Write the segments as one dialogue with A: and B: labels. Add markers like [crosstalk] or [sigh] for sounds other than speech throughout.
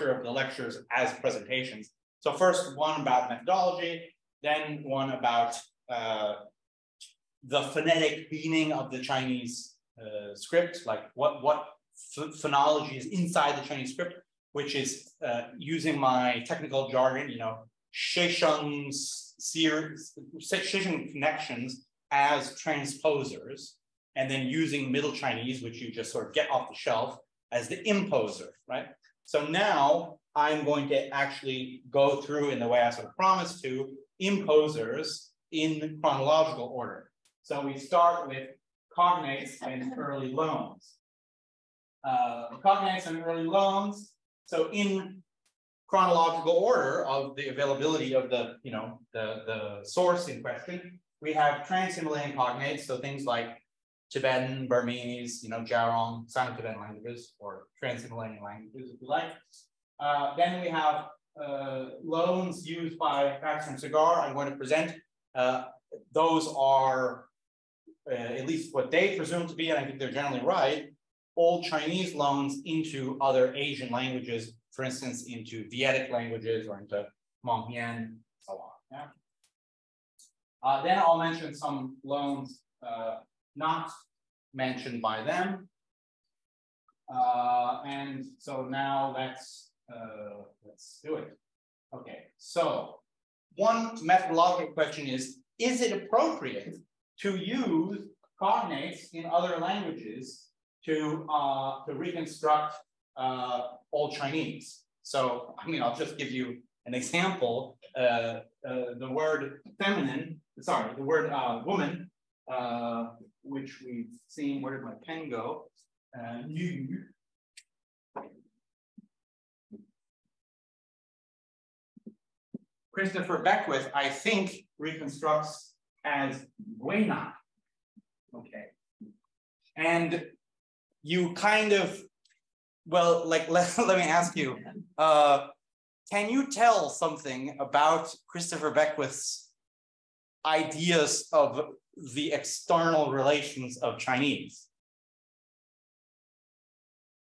A: structure of the lectures as presentations. So first one about methodology, then one about uh, the phonetic meaning of the Chinese uh, script, like what, what phonology is inside the Chinese script, which is uh, using my technical jargon, you know, xiesheng series, xiesheng connections as transposers, and then using Middle Chinese, which you just sort of get off the shelf, as the imposer, right? So now I'm going to actually go through in the way I sort of promised to imposers in chronological order. So we start with cognates and early loans. Uh, cognates and early loans. So in chronological order of the availability of the, you know, the, the source in question, we have trans-Himalayan cognates, so things like Tibetan, Burmese, you know, Gyalrong, Sino-Tibetan languages, or trans-Himalayan languages, if you like. Uh, then we have uh, loans used by and Sagart. I'm going to present. Uh, those are uh, at least what they presume to be, and I think they're generally right, old Chinese loans into other Asian languages, for instance, into Vietic languages or into Hmong-Mien, so on. Yeah. Uh, then I'll mention some loans uh, not mentioned by them. Uh, and so now let's uh, let's do it. Okay, so one methodological question is, is it appropriate to use cognates in other languages to, uh, to reconstruct uh, Old Chinese? So, I mean, I'll just give you an example. Uh, uh the word feminine, sorry, the word woman, which we've seen, where did my pen go? Uh, new. Christopher Beckwith, I think, reconstructs as buena. Okay. And you kind of, well, like, [laughs] let, let me ask you, uh, can you tell something about Christopher Beckwith's ideas of the external relations of Chinese?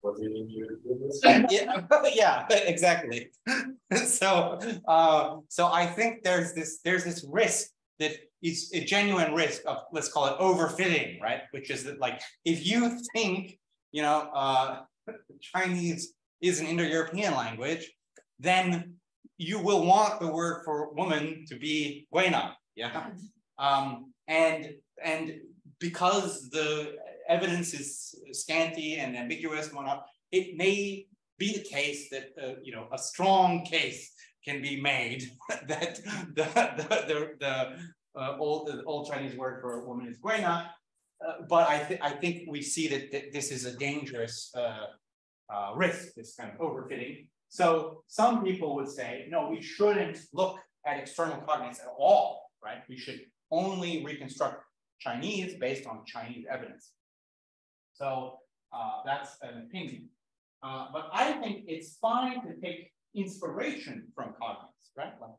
A: [laughs] yeah, [laughs] yeah, exactly. [laughs] so, uh, so I think there's this there's this risk that is a genuine risk of let's call it overfitting, right? Which is that like if you think you know uh, Chinese is an Indo-European language, then you will want the word for woman to be guena, yeah. Um, and and because the evidence is scanty and ambiguous and whatnot, it may be the case that uh, you know a strong case can be made [laughs] that the the the, the uh, old the old Chinese word for a woman is guena, uh, but I think I think we see that, that this is a dangerous uh, uh, risk, this kind of overfitting. So some people would say, no, we shouldn't look at external cognates at all, right? We should only reconstruct Chinese based on Chinese evidence. So uh, that's an opinion. Uh, but I think it's fine to take inspiration from cognates, right? Like,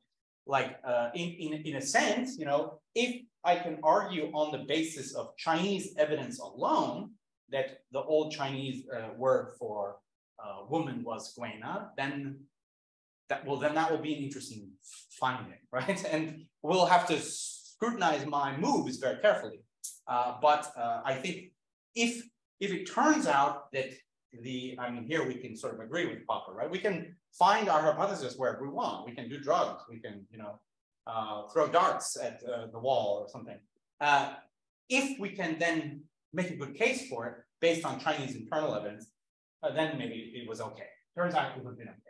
A: like uh, in, in, in a sense, you know, if I can argue on the basis of Chinese evidence alone that the old Chinese uh, word for uh, woman was guena, then that well, then that will be an interesting finding, [laughs] right? And we'll have to scrutinize my moves very carefully. Uh, but I think if if it turns out that the, I mean, here we can sort of agree with Popper, right? We can find our hypothesis wherever we want. We can do drugs. We can, you know, uh, throw darts at uh, the wall or something. Uh, if we can then make a good case for it based on Chinese internal evidence, uh, then maybe it was okay. Turns out it would have been okay.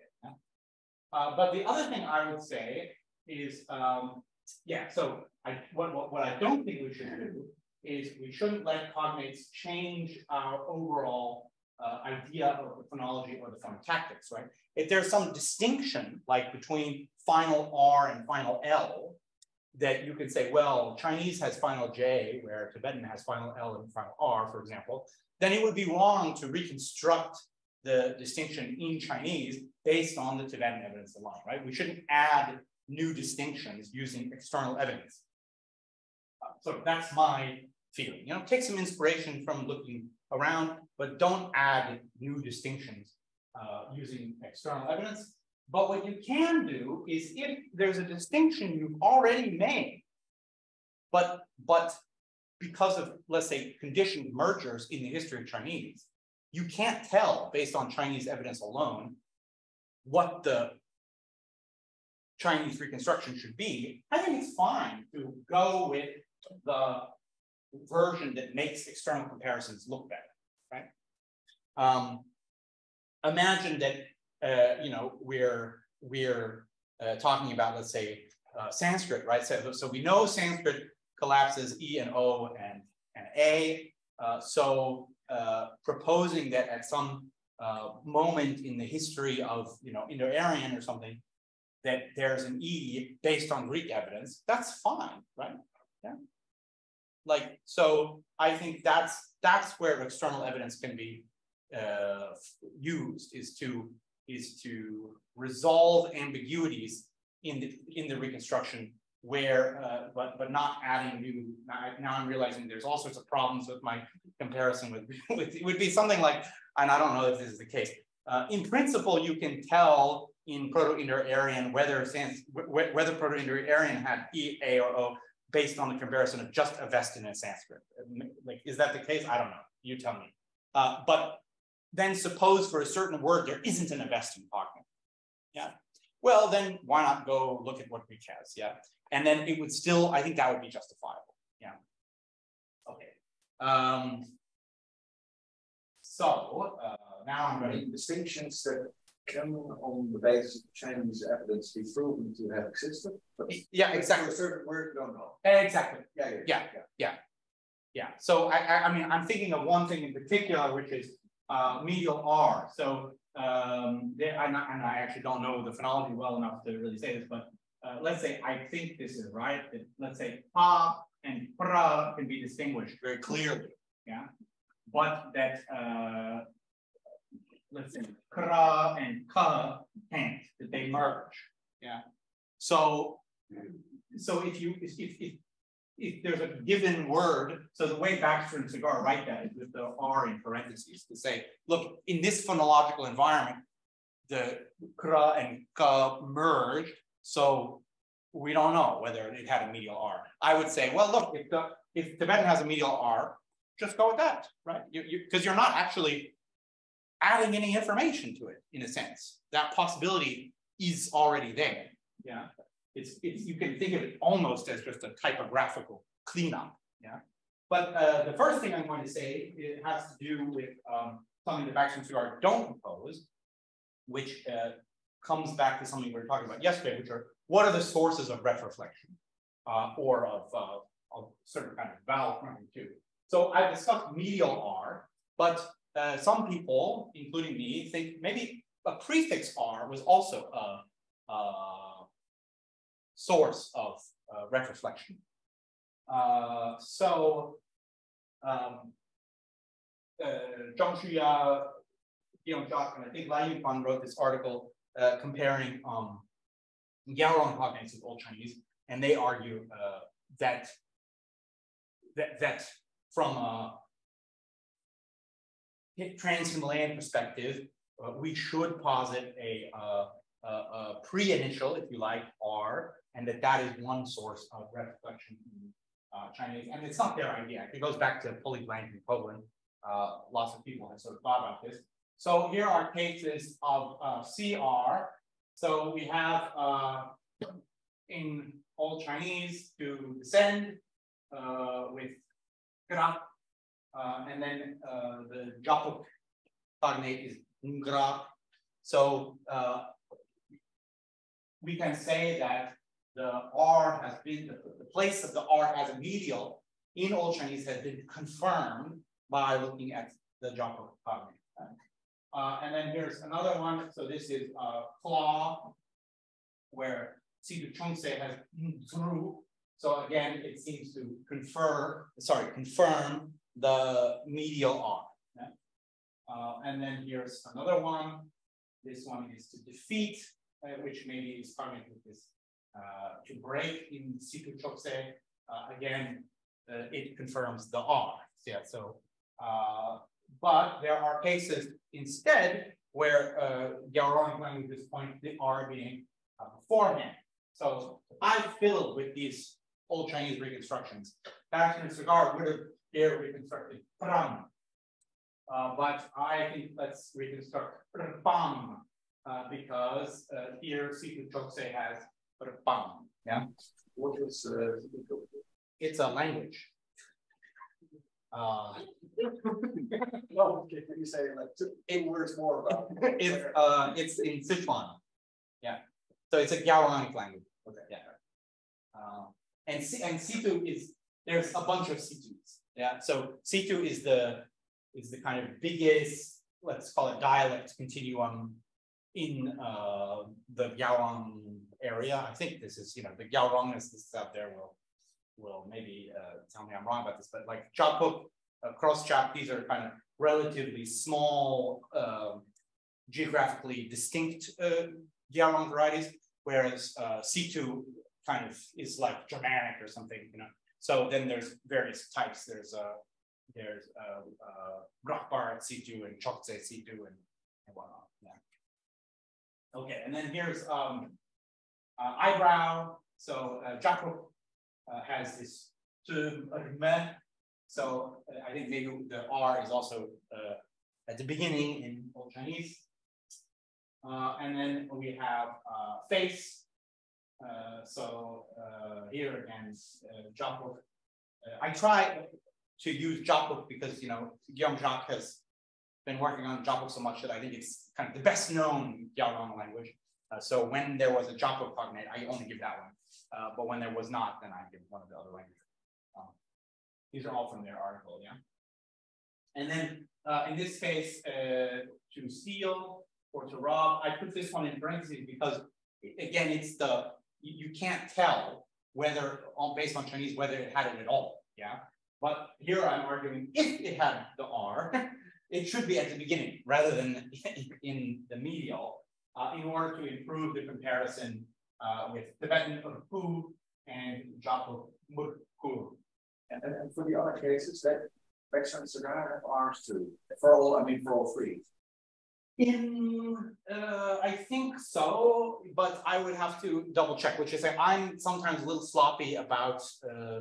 A: Uh, but the other thing I would say is, um, yeah, so I, what, what, what I don't think we should do is we shouldn't let cognates change our overall uh, idea of the phonology or the phonotactics, right? If there's some distinction, like between final R and final L, that you can say, well, Chinese has final J, where Tibetan has final L and final R, for example, then it would be wrong to reconstruct the distinction in Chinese based on the Tibetan evidence alone, right? We shouldn't add new distinctions using external evidence. So that's my feeling. You know, take some inspiration from looking around, but don't add new distinctions uh, using external evidence. But what you can do is if there's a distinction you've already made, but but because of let's say conditioned mergers in the history of Chinese, you can't tell based on Chinese evidence alone what the Chinese reconstruction should be, I think it's fine to go with the version that makes external comparisons look better, right? Um, imagine that uh, you know we're we're uh, talking about let's say uh, Sanskrit, right? So, so we know Sanskrit collapses E and O and and A. Uh, so proposing that at some uh, moment in the history of you know Indo-Aryan or something, that there's an E based on Greek evidence, that's fine, right? Yeah. Like, so I think that's that's where external evidence can be uh, used is to is to resolve ambiguities in the in the reconstruction where uh, but but not adding new now I'm realizing there's all sorts of problems with my comparison with, [laughs] it would be something like and I don't know if this is the case uh, in principle you can tell in Proto-Indo-Aryan whether sans, whether Proto-Indo-Aryan had E, A, or O based on the comparison of just Avestan and Sanskrit. Like, is that the case? I don't know. You tell me. Uh, but then suppose for a certain word there isn't an Avestan cognative. Yeah. Well, then why not go look at what Greek has? Yeah. And then it would still, I think that would be justifiable. Um, so uh, now I'm going to
B: distinctions that can, on the basis of Chinese evidence, be proven to have existed.
A: But yeah, exactly.
B: A certain word, don't know.
A: Exactly.
B: Yeah, yeah,
A: yeah, yeah. yeah. yeah. So I, I, I, mean, I'm thinking of one thing in particular, which is uh, medial R. So um, there, I, and I actually don't know the phonology well enough to really say this, but uh, let's say I think this is right. Let's say pa and pra can be distinguished very clearly. Yeah, but that uh, let's say kra and ka can't, that they merge. Yeah. So, so if you if, if if there's a given word, so the way Baxter and Sagart write that is with the R in parentheses to say, look, in this phonological environment, the kra and ka merged, so we don't know whether it had a medial R. I would say, well, look, if the if Tibetan has a medial R, just go with that, right? Because you, you're not actually adding any information to it in a sense. That possibility is already there. Yeah. It's, it's you can think of it almost as just a typographical cleanup. Yeah. But uh, the first thing I'm going to say it has to do with um, something that Baxter and Sagart don't propose, which uh, comes back to something we were talking about yesterday, which are what are the sources of retroflexion uh, or of, uh, of certain kind of vowel printing too. So I discussed medial R, but uh, some people, including me, think maybe a prefix R was also a, a source of uh, retroflexion. Uh, so, um, uh, Zhang Shuya, Guillaume Jacques, and I think Lai Yunfan wrote this article comparing um, Gyalrong cognates with Old Chinese, and they argue uh, that, that, that from a trans-Himalayan perspective, uh, we should posit a, uh, a, a pre-initial, if you like, R, and that that is one source of retroflexion in uh, Chinese. And it's not their idea. It goes back to Pulleyblank and Coghlan. Uh, lots of people have sort of thought about this. So here are cases of uh, CR. So we have uh, in Old Chinese to descend with gra uh, and then uh, the Japhug cognate is Ngra. So uh, we can say that the R has been, the, the place of the R as a medial in Old Chinese has been confirmed by looking at the Japhug cognate. Uh, and then here's another one. So this is uh, claw, where Situ Cogtse has through. So again, it seems to confer, sorry, confirm the medial arm. Uh, and then here's another one. This one is to defeat, uh, which maybe is starting with this uh, to break in Situ Cogtse. Uh, again, it confirms the R. Yeah, so, but there are cases instead where uh, Gyalrongic languages point the R being uh, beforehand. So I filled with these old Chinese reconstructions. Baxter Sagart would have here reconstructed pram. Uh, but I think let's reconstruct pram uh, because uh, here Situ Cogtse has pram. Yeah.
B: What is uh,
A: It's a language. Uh, [laughs]
B: well, can you say like eight words more about [laughs] it?
A: it's uh it's in Sichuan. Yeah. So it's a Gyalrongic language.
B: Okay.
A: Yeah. Uh, and C and Situ is there's a bunch of Situs. Yeah. So Situ is the is the kind of biggest, let's call it dialect continuum in uh the Gyalrong area. I think this is, you know, the Gyalrongists this is out there will will maybe uh, tell me I'm wrong about this, but like Japhug, uh, cross chap, these are kind of relatively small, uh, geographically distinct uh, Gyalrong varieties, whereas uh, Situ kind of is like Germanic or something, you know. So then there's various types. There's uh, there's uh, uh, Bragbar Situ and Cogtse Situ and, and whatnot. Yeah. Okay, and then here's um, uh, eyebrow. So uh, uh, has this meh. So uh, I think maybe the R is also uh, at the beginning in Old Chinese. Uh, and then we have face. So here again, uh, I try to use Japhug because you know Guillaume Jacques has been working on Japhug so much that I think it's kind of the best known Gyalrong language. Uh, so when there was a Japhug cognate, I only give that one. Uh, but when there was not, then I give one of the other languages. Um, these are all from their article, yeah. And then uh, in this case, uh, to steal or to rob, I put this one in parentheses because again, it's the you, you can't tell whether on based on Chinese whether it had it at all, yeah. But here I'm arguing if it had the R, [laughs] it should be at the beginning rather than [laughs] in the medial uh, in order to improve the comparison uh, with Tibetan Urku and Japhug Murku.
B: And, and for the other cases, that Baxter and Sagart have R's too. For all, I mean, for all three.
A: In, uh, I think so, but I would have to double check, which is that I'm sometimes a little sloppy about uh,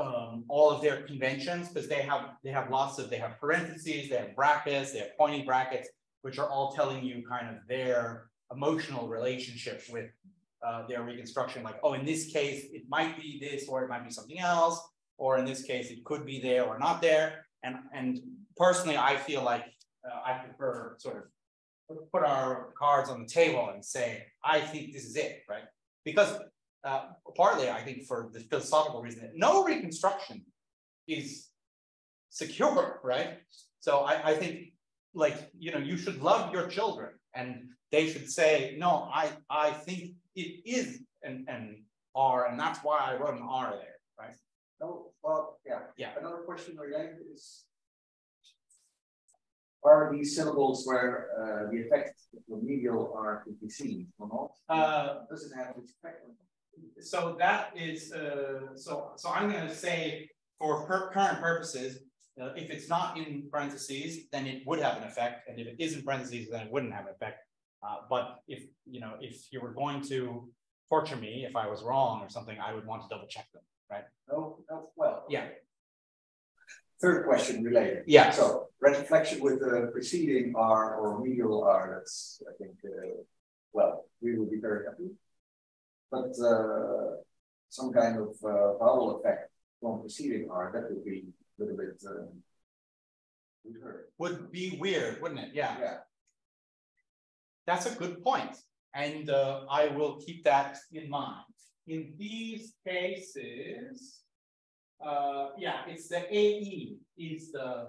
A: um, all of their conventions because they have they have lots of they have parentheses, they have brackets, they have pointing brackets, which are all telling you kind of their emotional relationship with uh, their reconstruction. Like, oh, in this case, it might be this, or it might be something else, or in this case, it could be there or not there. And and personally, I feel like uh, I prefer sort of put our cards on the table and say, I think this is it, right? Because uh, partly, I think for the philosophical reason that no reconstruction is secure, right? So I, I think like, you know, you should love your children and they should say, no, I, I think it is an, an R and that's why I wrote an R there, right?
B: No, well, yeah.
A: Yeah.
B: Another question related is, are these syllables where uh, the effect of the medial R could be seen or not?
A: Uh,
B: Does it have this effect?
A: so that is, uh, so, so I'm gonna say for per current purposes, uh, if it's not in parentheses, then it would have an effect. And if it is in parentheses, then it wouldn't have an effect. Uh, but if, you know, if you were going to torture me, if I was wrong or something, I would want to double check them, right?
B: No, no, well.
A: Yeah.
B: Third question related.
A: Yeah.
B: So reflection with the preceding R or medial R, that's, I think, uh, well, we will be very happy. But uh, some kind of uh, vowel effect from preceding R, that would be little bit weird.
A: Would be weird, wouldn't it? Yeah.
B: Yeah.
A: That's a good point. And uh, I will keep that in mind. In these cases, uh, yeah, it's the AE is the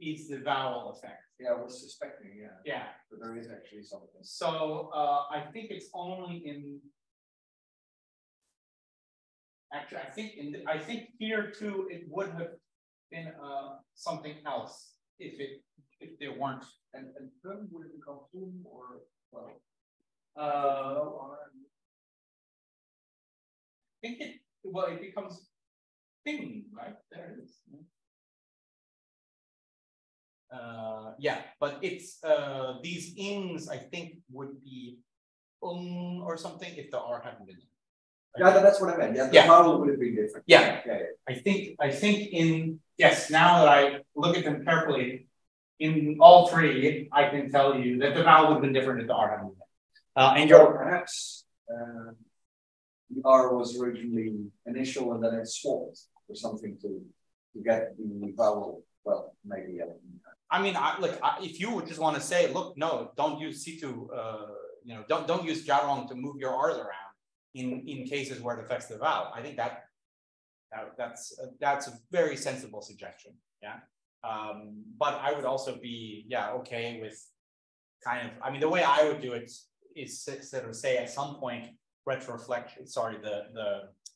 A: is the vowel effect.
B: Yeah, I was suspecting, yeah.
A: Yeah.
B: But there is actually something.
A: So uh, I think it's only in. Actually, I think in the, I think here too it would have been uh, something else if it if there weren't
B: And, and then would it become boom or, well,
A: Uh, I think it, well, it becomes thing, right? There it is. uh, yeah, but it's uh, these ings I think would be um or something if the R hadn't been.
B: Yeah, that's what I meant. Yeah, the
A: Yeah.
B: vowel would have been different.
A: Yeah.
B: Okay.
A: I think I think in yes, now that I look at them carefully, in all three, I can tell you that the vowel would have been different if the R hadn't been. Uh, and
B: Or
A: your
B: perhaps uh, the R was originally initial and then it swapped or something to to get the vowel. Well, maybe yeah.
A: I mean, I look, I, if you would just want to say, look, no, don't use Situ, uh, you know, don't, don't use Gyalrong to move your R's around in, in cases where it affects the vowel. I think that, that that's, uh, that's a very sensible suggestion. Yeah. Um, but I would also be, yeah, okay with kind of, I mean, the way I would do it is sort of say at some point, retroflection, sorry, the, the,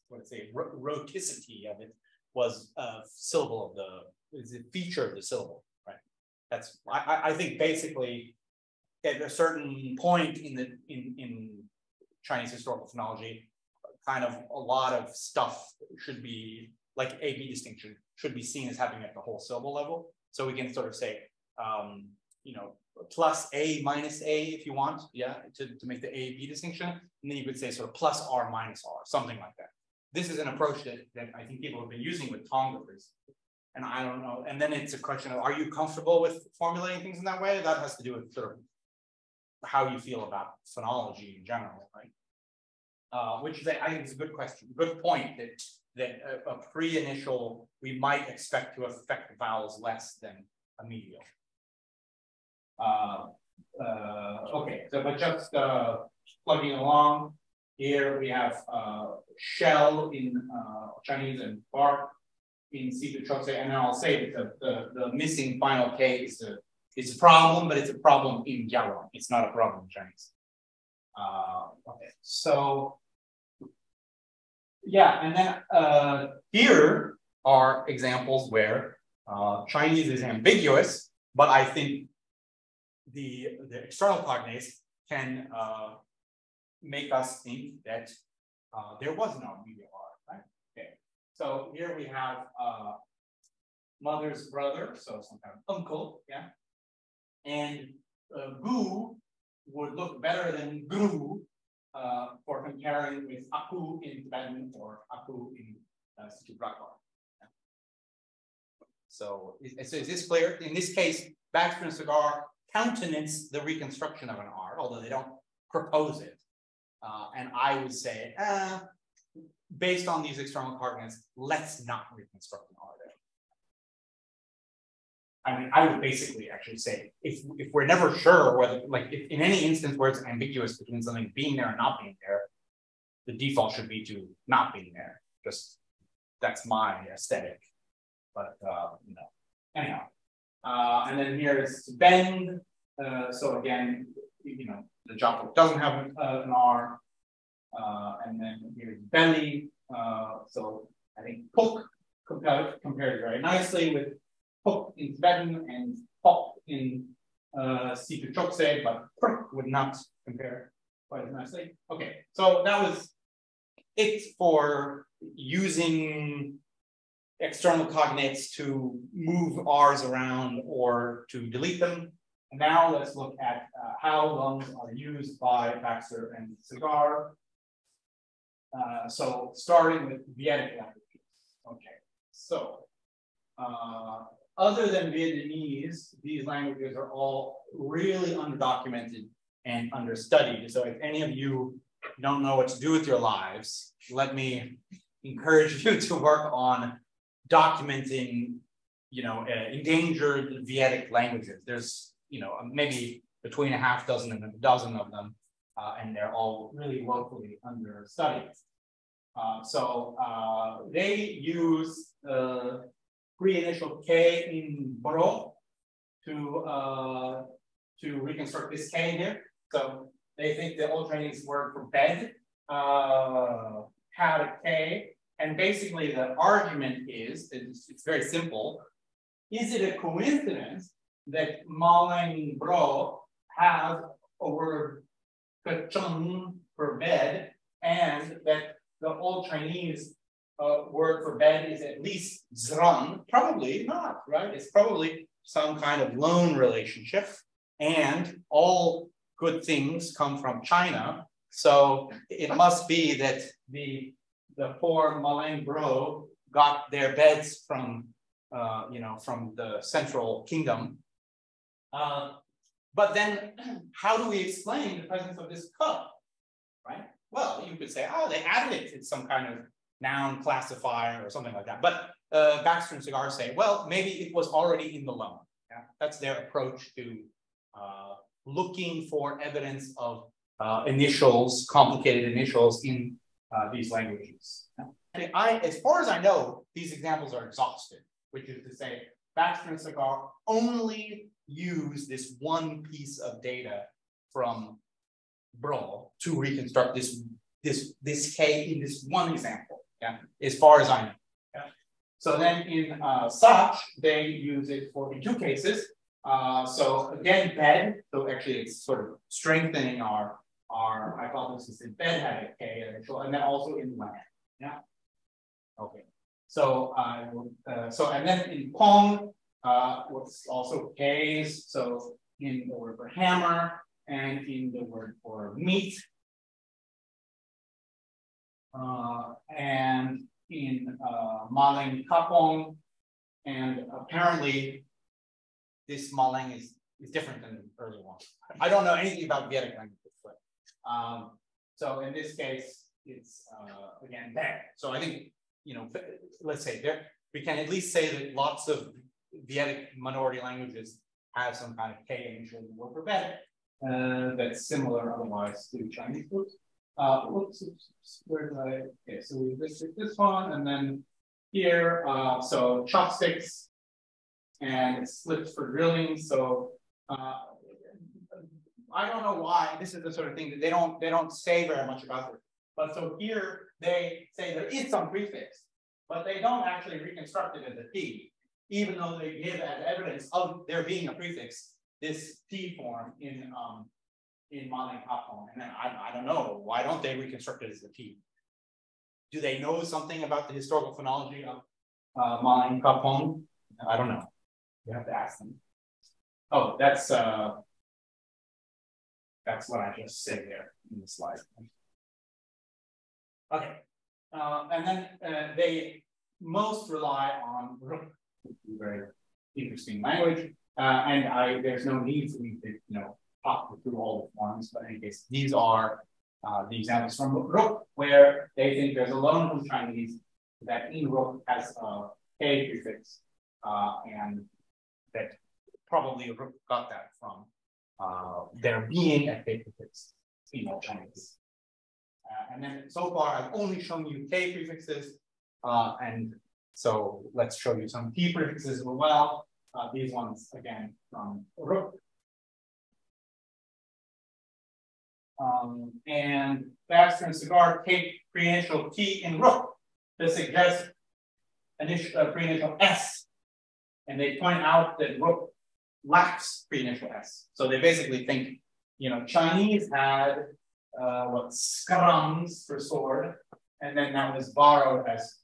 A: what say, ro- roticity of it was a syllable of the, is a feature of the syllable, right? That's, I, I think basically at a certain point in the, in, in Chinese historical phonology, kind of a lot of stuff should be, like A B distinction, should be seen as happening at the whole syllable level. So we can sort of say, um, you know, plus A minus A if you want, yeah, to, to make the A B distinction. And then you could say sort of plus R minus R, something like that. This is an approach that, that I think people have been using with Tonga. And I don't know, and then it's a question of, are you comfortable with formulating things in that way? That has to do with sort of how you feel about phonology in general, right? Uh, which is, I think is a good question, good point that, that a, a pre-initial, we might expect to affect vowels less than a medial. Uh, uh, okay, so but just, uh, plugging along, here we have, uh, shell in, uh, Chinese and bark in Situ Cogtse, and then I'll say that the, the, the missing final K is a, is a problem, but it's a problem in Java. It's not a problem in Chinese. Uh, okay, so. Yeah, and then, uh, here are examples where, uh, Chinese is ambiguous, but I think the, the external cognates can, uh, make us think that, uh, there was no medial R, right? Okay, so here we have, uh, mother's brother, so some kind of uncle, yeah? And, uh, would look better than gru, uh, for comparing with aku in Tibetan or aku in, uh, Situ Prakar. So, is, so is this clear? In this case, Baxter and Sagart countenance the reconstruction of an R, although they don't propose it. Uh, and I would say, uh, based on these external cognates, let's not reconstruct an R there. I mean, I would basically actually say, if, if we're never sure whether, like, if in any instance where it's ambiguous between something being there and not being there, the default should be to not being there. Just, that's my aesthetic. But, uh, you know, anyhow. Uh, and then here is bend. Uh, so again, you know, the jump doesn't have uh, an R. Uh, and then here's belly. Uh, so I think poke compared, compared very nicely with poke in Tibetan and pop in uh, Situ Cogtse, but would not compare quite as nicely. Okay, so that was it for using external cognates to move R's around or to delete them. And now let's look at uh, how lungs are used by Baxter and Sagart. Uh, so starting with Vietic languages. Okay, so uh, other than Vietnamese, these languages are all really undocumented and understudied. So if any of you don't know what to do with your lives, let me encourage you to work on documenting, you know, uh, endangered Vietic languages. There's, you know, maybe between a half dozen and a dozen of them, uh, and they're all really locally understudied. Uh, so uh, they use uh, pre-initial K in Bro to uh, to reconstruct this K here. So they think the old Chinese word for bed uh, had a K, and basically the argument is it's, it's very simple. Is it a coincidence that Maleng Bro have a word kachung for bed, and that the old Chinese word for bed is at least zrun? Probably not, right? It's probably some kind of loan relationship, and all good things come from China. So it must be that the the poor Maleng bro got their beds from uh, you know from the central kingdom. Uh, but then, how do we explain the presence of this cup, right? Well, you could say, oh, they added it. It's some kind of noun classifier or something like that. But uh, Baxter and Sagart say, well, maybe it was already in the loan. Yeah? That's their approach to uh, looking for evidence of uh, initials, complicated initials in uh, these languages. And I, as far as I know, these examples are exhaustive, which is to say, Baxter and Sagart only use this one piece of data from Bro to reconstruct this this this K in this one example. Yeah, as far as I know. Yeah. So then in uh, such, they use it for in two cases. Uh, so again, bed. So actually, it's sort of strengthening our our hypothesis that bed a K initial, and then also in land. Yeah. Okay. So I will. Uh, so and then in Pong, uh, what's also K's. So in the word for hammer and in the word for meat. Uh, and in uh, Maleng Kapong. And apparently this Maleng is, is different than the earlier one. I don't know anything about Vietic languages, but um, so in this case, it's uh, again there. So I think, you know, let's say there, we can at least say that lots of Vietic minority languages have some kind of K initial word for Vedic uh, that's similar otherwise to Chinese books. Uh, oops, I? Okay, so we listed this one, and then here, uh, so chopsticks and slips for drilling. So uh, I don't know why this is the sort of thing that they don't they don't say very much about it. But so here they say there is some prefix, but they don't actually reconstruct it as a T even though they give as evidence of there being a prefix, this T form in um, in Maleng Kapong. And then I, I don't know, why don't they reconstruct it as a T? Do they know something about the historical phonology of uh, Maleng Kapong? I don't know. You have to ask them. Oh, that's uh, that's what I just said there in the slide. Okay, uh, and then uh, they most rely on [laughs] very interesting language. Uh, and I there's no need for me to you know talk through all the forms, but in any case, these are uh, the examples from Ruc, where they think there's a loan from Chinese that in Ruc has a K prefix, uh, and that probably Ruc got that from uh, there being a K prefix in all Chinese. Uh, and then so far, I've only shown you K prefixes, uh, and so let's show you some key prefixes as well. Uh, these ones, again, from Ruc. Um, and Baxter and Sagart take preinitial T in Ruc to suggest initial, uh, preinitial S. And they point out that Ruc lacks preinitial S. So they basically think, you know, Chinese had uh, what scrums for sword, and then that was borrowed as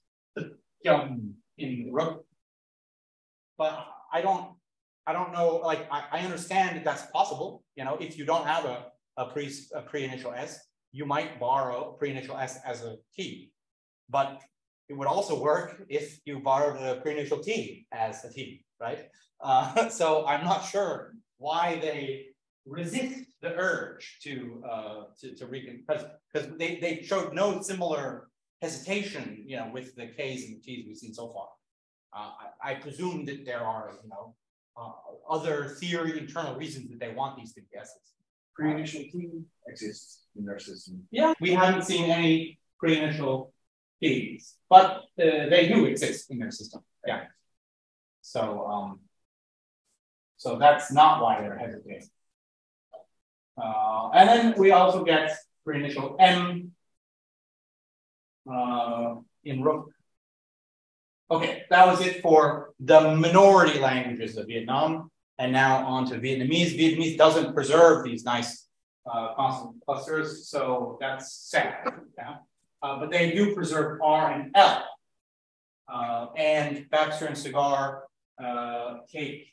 A: um, in Ruc. But I don't, I don't know, like, I, I understand that that's possible. You know, if you don't have a, a pre, a pre-initial S, you might borrow pre-initial S as a T. But it would also work if you borrowed the pre-initial T as a T, right? Uh, [laughs] so I'm not sure why they resist the urge to uh, to, to because because they, they showed no similar hesitation, you know, with the Ks and the Ts we've seen so far. Uh, I, I, presume that there are, you know, uh, other theory, internal reasons that they want these to be S's.
B: Pre-initial T exists in their system.
A: Yeah, we haven't seen any pre-initial Ts, but uh, they do exist in their system. Yeah. So, um, so that's not why they're hesitating. Uh, and then we also get pre-initial M uh, in Ruc. Okay, that was it for the minority languages of Vietnam. And now on to Vietnamese. Vietnamese doesn't preserve these nice uh, consonant clusters, so that's sad. Yeah? Uh, but they do preserve R and L. Uh, and Baxter and Sagart uh, take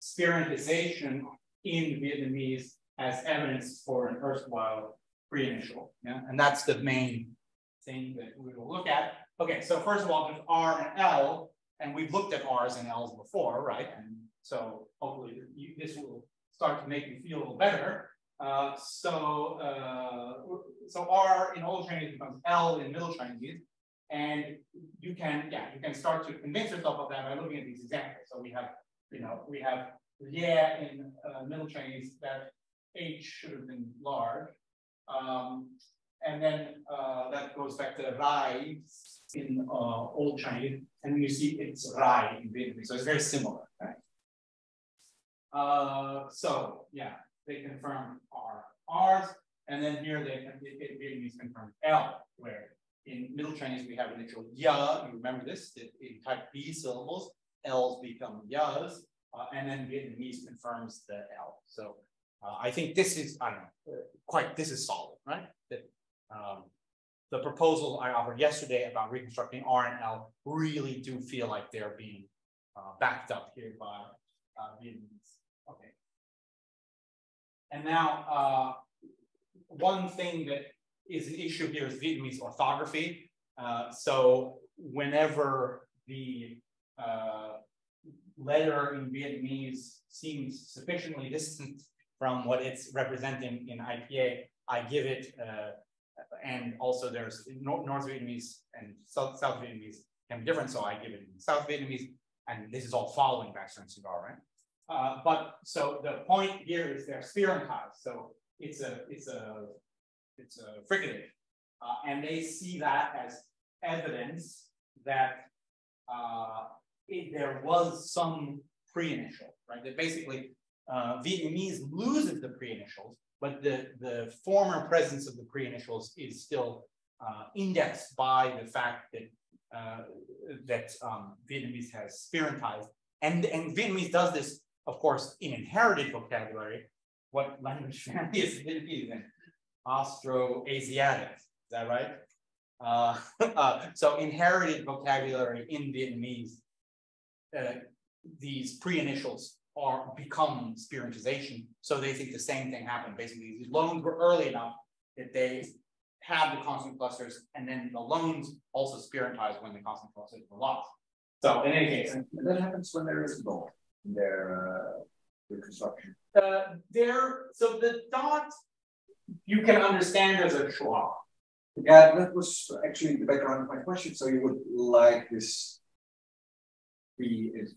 A: spirantization in Vietnamese as evidence for an erstwhile pre-initial. Yeah, and that's the main thing that we will look at. Okay, so first of all, there's R and L, and we've looked at R's and L's before, right? And so hopefully you, this will start to make you feel a little better. Uh, so uh, so R in Old Chinese becomes L in Middle Chinese, and you can yeah you can start to convince yourself of that by looking at these examples. So we have you know we have yeah in uh, Middle Chinese that H should have been large, um, and then uh, that goes back to Rai in uh, Old Chinese, and you see it's Rai in Vietnamese. So it's very similar? Uh, so yeah, they confirm R R's, and then here they Vietnamese confirm L, where in Middle Chinese we have initial ya. You remember this? In type B syllables, L's become yas, uh, and then Vietnamese confirms the L. So uh, I think this is I don't know quite this is solid, right? That um, the proposal I offered yesterday about reconstructing R and L really do feel like they're being uh, backed up here by uh, Vietnamese. And now, uh, one thing that is an issue here is Vietnamese orthography. Uh, so whenever the uh, letter in Vietnamese seems sufficiently distant from what it's representing in IPA, I give it, uh, and also there's North, North Vietnamese and South, South Vietnamese can be different, so I give it in South Vietnamese, and this is all following Baxter and Sagart, right? Uh, but so the point here is they're spirantized. So it's a it's a it's a fricative, uh, and they see that as evidence that uh, it, there was some pre-initial, right? That basically uh, Vietnamese loses the pre-initials, but the the former presence of the pre-initials is still uh, indexed by the fact that that um, Vietnamese has spirantized, and and Vietnamese does this of course, in inherited vocabulary, what language family is Vietnamese in? Austro-Asiatic, is that right? Uh, [laughs] uh, so inherited vocabulary in Vietnamese, uh, these pre-initials are become spirantization. So they think the same thing happened. Basically, these loans were early enough that they had the consonant clusters, and then the loans also spirantized when the consonant clusters were lost. So in any case,
B: that happens when there is a goal their uh, reconstruction?
A: Uh, there, so the dot you can understand as a schwa.
B: Yeah, that was actually the background of my question. So you would like this be is?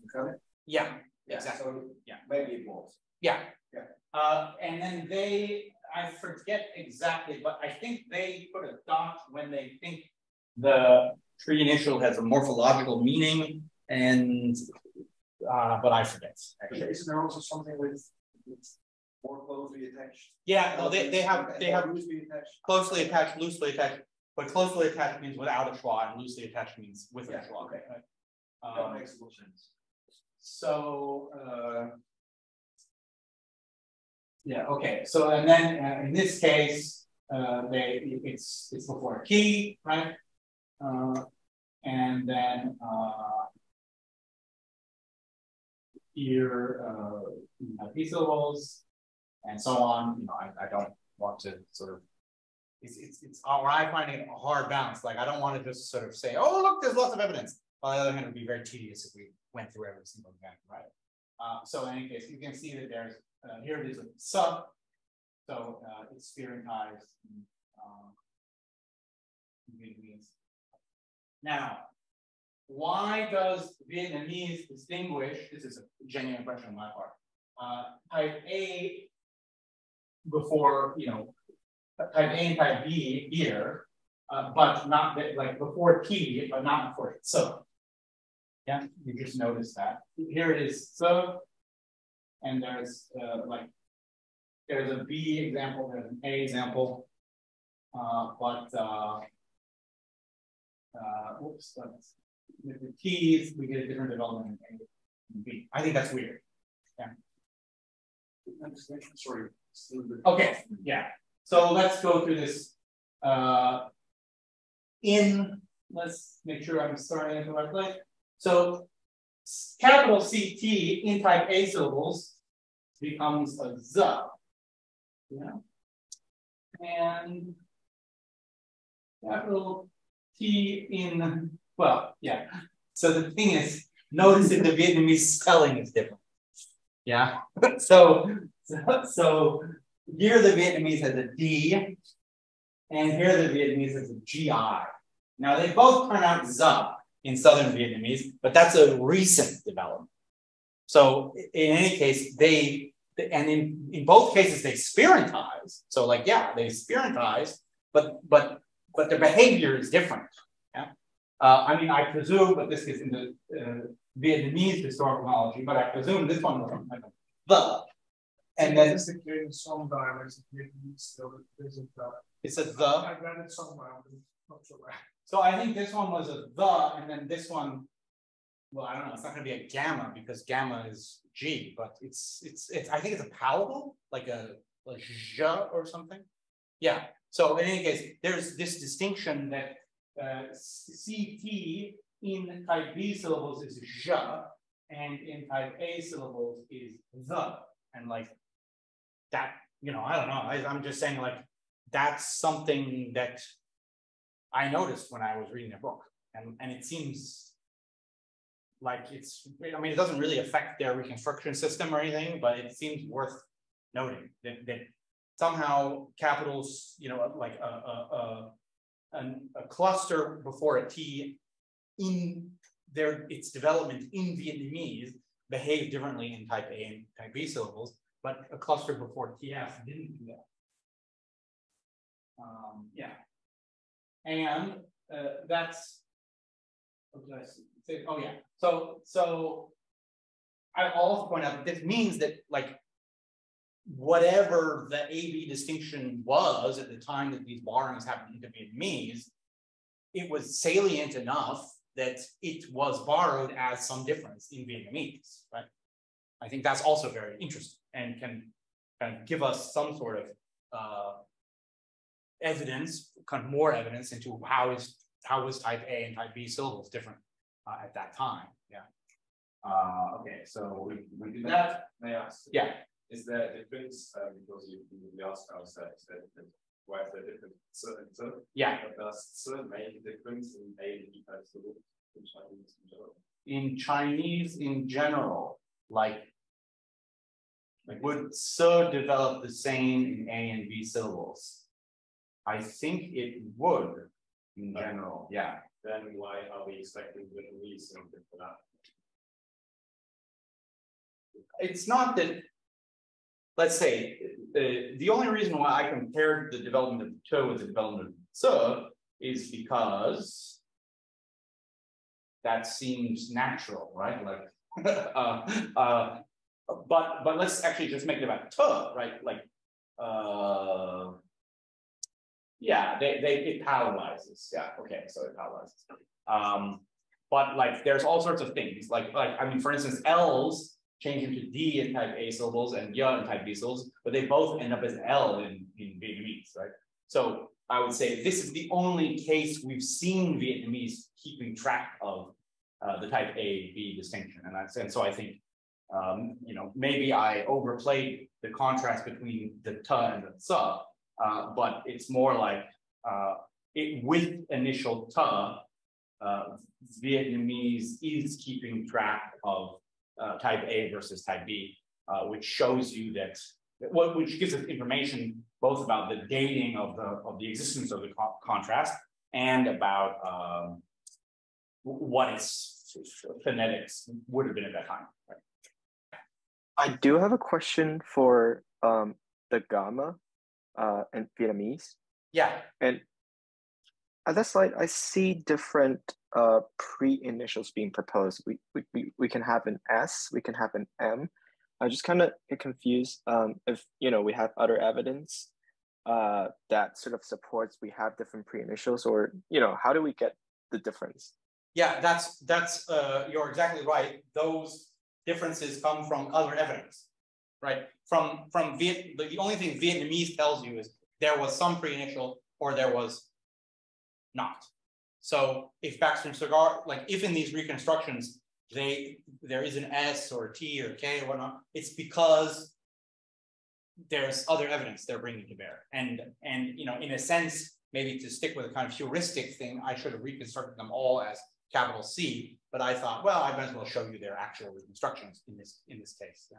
A: Yeah, yeah. Exactly. So
B: yeah, maybe it was.
A: Yeah.
B: Yeah.
A: Uh, and then they, I forget exactly, but I think they put a dot when they think the pre-initial has a morphological meaning and uh, but I forget.
B: Actually. Isn't there also something with, with more closely attached?
A: Yeah, no, they, they have they have loosely attached, closely attached, loosely attached. But closely attached means without a schwa, and loosely attached means with yeah, a schwa.
B: Okay,
A: right?
B: Um, that makes more sense.
A: So. Uh, yeah. Okay. So and then uh, in this case, uh, they it's it's before a key, right? Uh, and then uh, here, uh, you these syllables, and so on. You know, I, I don't want to sort of it's it's it's or I find it a hard balance. Like I don't want to just sort of say, oh look, there's lots of evidence. On the other hand, it would be very tedious if we went through every single example, right? Uh, so in any case, you can see that there's uh, here it is a sub, so uh, it's spirantized. Um, now, why does Vietnamese distinguish, this is a genuine question on my part, uh, type A before, you know, type A and type B here, uh, but not like before T, but not before so. Yeah, you just noticed that. Here it is so, and there's uh, like, there's a B example, there's an A example, uh, but, uh, uh, oops, that's, with the keys, we get a different development in A and B. I think that's weird. Yeah.
B: Sorry.
A: Okay, yeah. So let's go through this. Uh, in, let's make sure I'm starting at the right place. So capital CT in type A syllables becomes a Z. Yeah. And capital T in, well, yeah. So the thing is, notice that the Vietnamese spelling is different. Yeah. so, [laughs] so, so here the Vietnamese has a D, and here the Vietnamese has a GI. Now they both out Z in Southern Vietnamese, but that's a recent development. So in any case, they, and in, in both cases, they spirantize. So like, yeah, they spirantize, but, but, but their behavior is different. Uh, I mean, I presume, but this is in the uh, Vietnamese historical knowledge, but I presume this one was the. And then
C: it's in some dialects, Vietnamese still isn't
A: a the.
C: I read it somewhere, but not sure where.
A: So I think this one was a the, and then this one, well, I don't know, it's not gonna be a gamma because gamma is G, but it's, it's, it's, I think it's a palatable, like a, like j or something. Yeah, so in any case, there's this distinction that Uh, CT in type B syllables is j, and in type A syllables is the, and like that, you know, I don't know, I, I'm just saying like, that's something that I noticed when I was reading the book, and and it seems like it's. I mean, it doesn't really affect their reconstruction system or anything, but it seems worth noting that that somehow capitals, you know, like a a, a, a cluster before a T in their its development in Vietnamese behave differently in type A and type B syllables, but a cluster before TF didn't do that. Um, yeah. And uh, that's? Oh yeah, so, so I also point out that this means that like whatever the AB distinction was at the time that these borrowings happened into Vietnamese, it was salient enough that it was borrowed as some difference in Vietnamese, right? I think that's also very interesting and can kind of give us some sort of uh, evidence, kind of more evidence into how is how was type A and type B syllables different uh, at that time. Yeah. Uh, okay, so we, we do that.
D: Ask?
A: Yeah.
D: Is there a difference uh, because you, you asked ourselves that, that why is there difference? So, so
A: yeah.
D: Does so make a difference in A and B in Chinese in general?
A: In Chinese in general, like like would so develop the same in A and B syllables? I think it would in general, yeah.
D: Then why are we expecting Vietnamese something for that?
A: It's not that, let's say, the, the only reason why I compared the development of the with the development of the is because that seems natural, right? Like, [laughs] uh, uh, but but let's actually just make it about to, right? Like, uh, yeah, they, they it paralyzes. Yeah, okay, so it paralyzes. Um, but like there's all sorts of things. Like, like I mean, for instance, L's change into D in type A syllables and Y in type B syllables, but they both end up as L in, in Vietnamese, right? So I would say this is the only case we've seen Vietnamese keeping track of uh, the type A B distinction. And and so I think um, you know maybe I overplayed the contrast between the t and the tsa, uh, but it's more like uh, it with initial ta, uh, Vietnamese is keeping track of uh, type A versus type B, uh, which shows you that, what which gives us information both about the dating of the of the existence of the co contrast and about um, what its phonetics would have been at that time. Right?
E: I do have a question for um, the gamma uh, in Vietnamese.
A: Yeah.
E: And at that slide, I see different uh, pre-initials being proposed. We, we, we, can have an S, we can have an M. I just kind of get confused um, if, you know, we have other evidence uh, that sort of supports we have different pre-initials or, you know, how do we get the difference?
A: Yeah, that's, that's uh, you're exactly right. Those differences come from other evidence right? From from Viet, the only thing Vietnamese tells you is there was some pre-initial or there was not. So if Baxter and Sagart, like if in these reconstructions they there is an S or a T or K or whatnot, it's because there's other evidence they're bringing to bear. And and you know, in a sense, maybe to stick with a kind of heuristic thing, I should have reconstructed them all as capital C. But I thought, well, I might as well show you their actual reconstructions in this in this case. Yeah.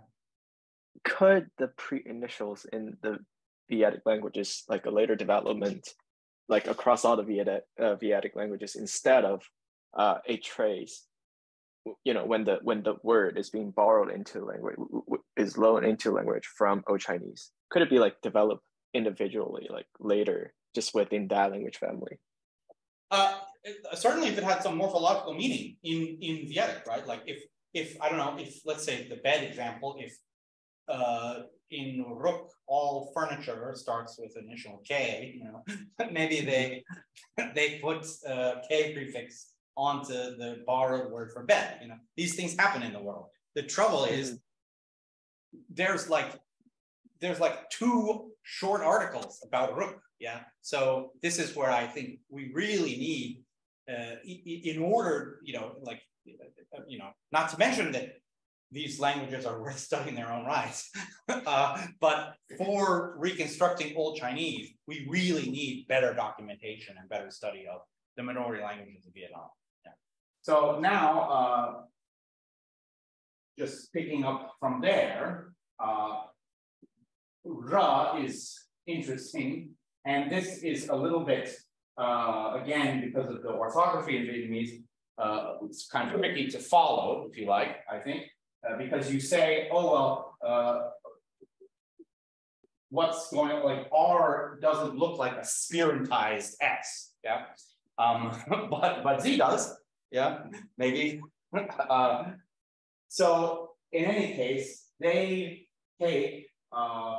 E: Could the pre-initials in the Vietic languages, like a later development, like across all the Vietic, uh, Vietic languages, instead of uh, a trace, you know, when the when the word is being borrowed into language, is loaned into language from Old Chinese, could it be like developed individually, like later, just within that language family?
A: Uh, certainly, if it had some morphological meaning in in Vietic, right? Like if if I don't know, if let's say the bed example, if uh, in Ruc, all furniture starts with initial K, you know, [laughs] maybe they [laughs] they put uh, K prefix onto the borrowed word for bed. You know, these things happen in the world. The trouble is there's like there's like two short articles about Ruc. Yeah. So this is where I think we really need uh, in order, you know, like you know, not to mention that these languages are worth [laughs] studying their own rights. [laughs] uh, but for reconstructing Old Chinese, we really need better documentation and better study of the minority languages of Vietnam. Yeah. So now, uh, just picking up from there, uh, Ra is interesting. And this is a little bit, uh, again, because of the orthography in Vietnamese, uh, it's kind of tricky to follow, if you like, I think uh, because you say, oh, well, uh, what's going on, like R doesn't look like a spirantized S, yeah? Um, [laughs] but, but Z does, yeah, maybe. [laughs] uh, so in any case, they take uh,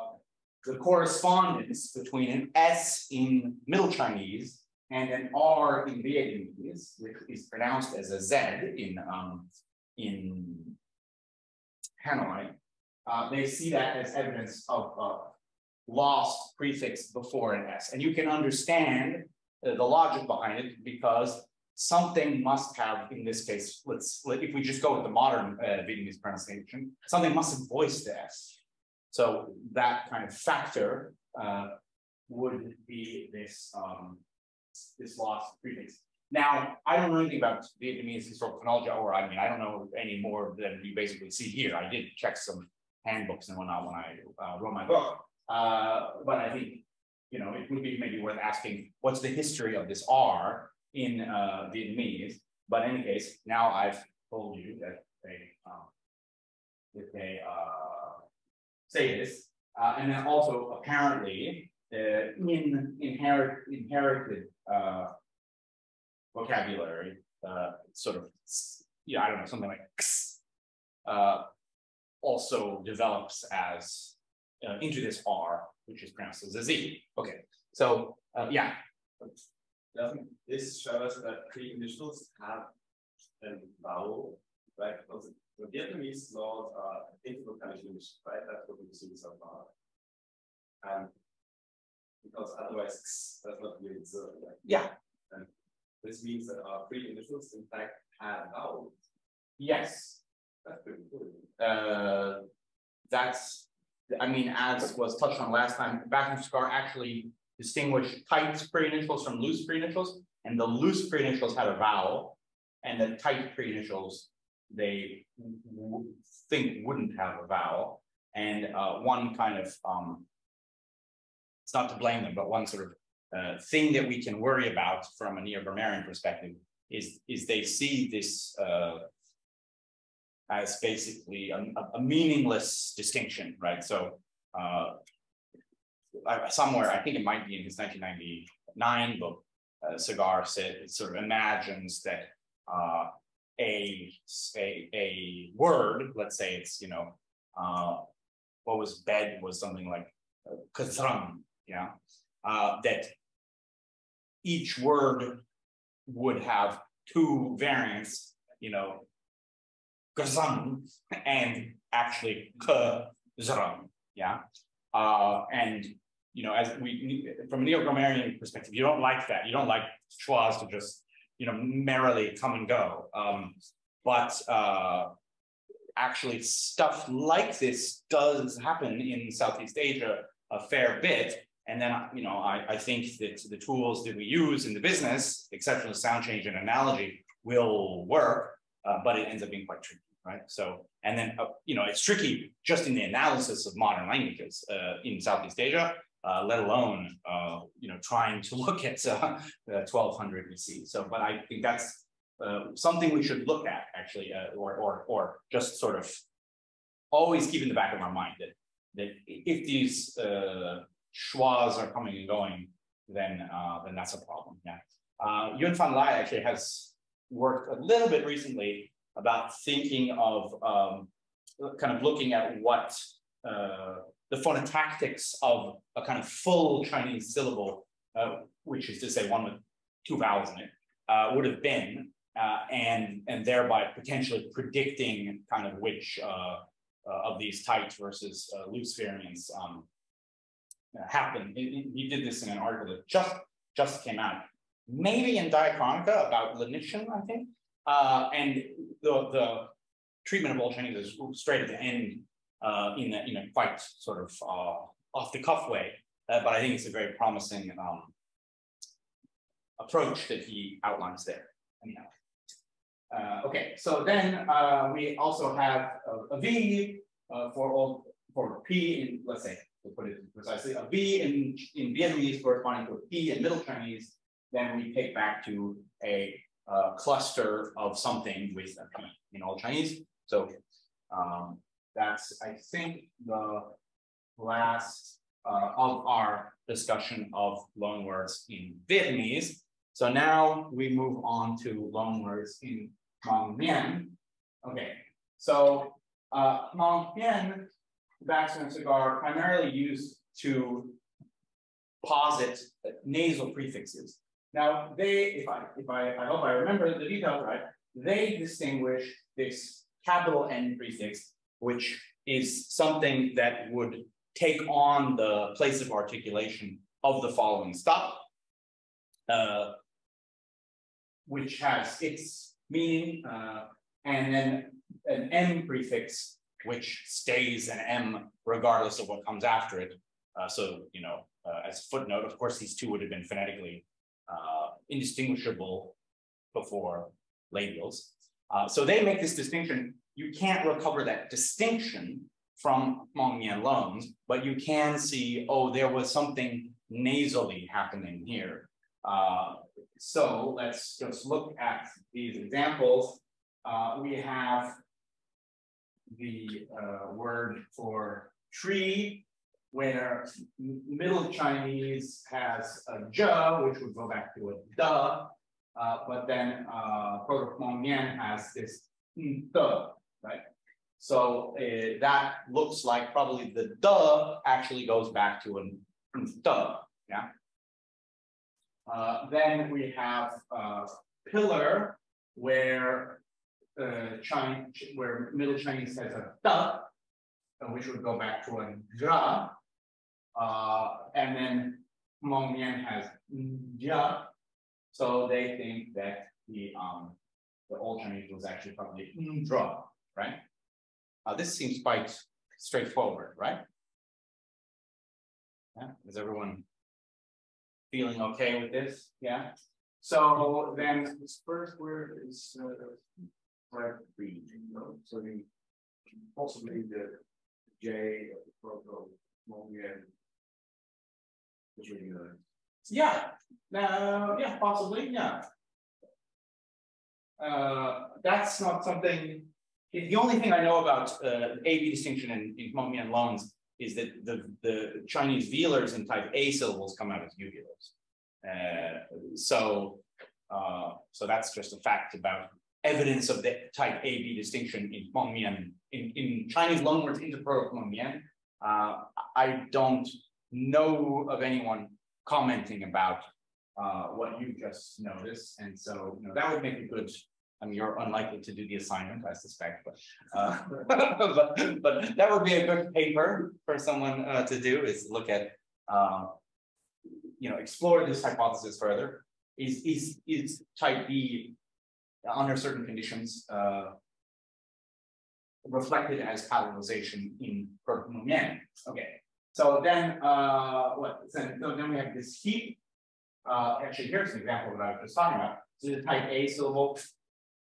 A: the correspondence between an S in Middle Chinese and an R in Vietnamese, which is pronounced as a Z in um, in Hanoi, uh, they see that as evidence of a lost prefix before an S. And you can understand uh, the logic behind it because something must have, in this case, let's if we just go with the modern uh, Vietnamese pronunciation, something must have voiced the S. So that kind of factor uh, would be this um, this lost prefix. Now, I don't know anything about Vietnamese historical chronology, or I mean, I don't know any more than you basically see here. I did check some handbooks and whatnot when I uh, wrote my book. Uh, but I think, you know, it would be maybe worth asking what's the history of this R in uh, Vietnamese. But in any case, now I've told you that they, um, that they uh, say this. Uh, and then also apparently in inherit, inherited uh, vocabulary, uh, sort of, yeah, I don't know, something like uh, also develops as uh, into this R, which is pronounced as a Z. Okay, so uh, yeah.
D: Doesn't this show us that pre-initials have a vowel, right? Because the Vietnamese laws are integral English, right? That's what we've seen so far. And because otherwise that's not really observed. Right?
A: Yeah.
D: This means that our pre-initials, in fact, have vowels.
A: Yes.
D: That's pretty cool.
A: Uh, that's, I mean, as was touched on last time, Bakhtin actually distinguished tight pre-initials from loose pre-initials, and the loose pre-initials had a vowel, and the tight pre-initials they think wouldn't have a vowel. And uh, one kind of, um, it's not to blame them, but one sort of uh, thing that we can worry about from a neo-grammarian perspective is, is they see this uh, as basically a, a, meaningless distinction, right? So uh, somewhere, I think it might be in his 1999 book, uh, Sagart said, sort of imagines that uh, a, a, a word, let's say it's, you know, uh, what was bed was something like uh, yeah, uh, that each word would have two variants, you know, gazan and actually kazram, yeah. Uh, and you know, as we from a neo-grammarian perspective, you don't like that. You don't like schwas to just you know merrily come and go. Um, but uh, actually stuff like this does happen in Southeast Asia a fair bit. And then, you know, I, I think that the tools that we use in the business, exceptional sound change and analogy, will work, uh, but it ends up being quite tricky, right? So, and then, uh, you know, it's tricky just in the analysis of modern languages uh, in Southeast Asia, uh, let alone, uh, you know, trying to [laughs] look at 1200 BC. So, but I think that's uh, something we should look at actually, uh, or, or, or just sort of always keep in the back of our mind that, that if these uh, schwas are coming and going, then, uh, then that's a problem, yeah. Uh, Yunfan Lai actually has worked a little bit recently about thinking of um, kind of looking at what uh, the phonotactics of a kind of full Chinese syllable, uh, which is to say one with two vowels in it, uh, would have been uh, and and thereby potentially predicting kind of which uh, uh, of these tight versus loose variants um, happen. It, it, he did this in an article that just just came out, maybe in Diachronica about lenition, I think. Uh, and the the treatment of old Chinese is straight at the end in a in a quite sort of off the cuff way, but I think it's a very promising um, approach that he outlines there. Anyhow. Uh, okay, so then uh, we also have a, a V uh, for all for P in let's say to put it precisely a V in in Vietnamese corresponding to a P in Middle Chinese. Then we take back to a cluster of something with a P in Old Chinese. So um, that's I think the last uh, of our discussion of loanwords in Vietnamese. So now we move on to loanwords in Hmong Okay, so uh, Hmong Mien tobacco Sagart primarily used to posit nasal prefixes. Now they, if I if I, I hope I remember the details right, they distinguish this capital N prefix, which is something that would take on the place of articulation of the following stop, uh, which has its meaning, uh, and then an M prefix, which stays an M regardless of what comes after it. Uh, so, you know, uh, as a footnote, of course, these two would have been phonetically uh, indistinguishable before labials. Uh, so they make this distinction. You can't recover that distinction from Hmong Mien loans, but you can see, oh, there was something nasally happening here. Uh, so let's just look at these examples. Uh, we have the uh, word for tree, where Middle Chinese has a j, which would go back to a duh, uh, but then uh, Proto-Hmong has this duh, right? So uh, that looks like probably the duh actually goes back to a duh, yeah? Uh, then we have uh, pillar where uh, where Middle Chinese has a da, which would go back to a dra, uh, and then Hmong has ja, so they think that the um the old Chinese was actually probably dra, right? Uh, this seems quite straightforward, right? Yeah, is everyone feeling okay with this? Yeah. So then
B: first word is uh, you know, so the possibly the J of the proto Hmong-Mien is really.
A: Yeah. Uh, yeah, possibly. Yeah. Uh, that's not something. The only thing I know about uh, AB distinction in, in loans is that the, the Chinese velars in type A syllables come out as uvulars. Uh, so, uh, so that's just a fact about evidence of the type AB distinction in Hmong Mien. In, in Chinese loanwords into Proto-Hmong Mien, uh, I don't know of anyone commenting about uh, what you just noticed. And so you know, that would make a good I mean, you're unlikely to do the assignment, I suspect, but, uh, [laughs] but, but that would be a good paper for someone uh, to do is look at, uh, you know, explore this hypothesis further. Is, is, is type B under certain conditions, uh, reflected as palatalization in proto-Hmong-Mien. Okay, so then, uh, what, so then we have this heap. Uh, actually, here's an example that I was just talking about. So the type A syllable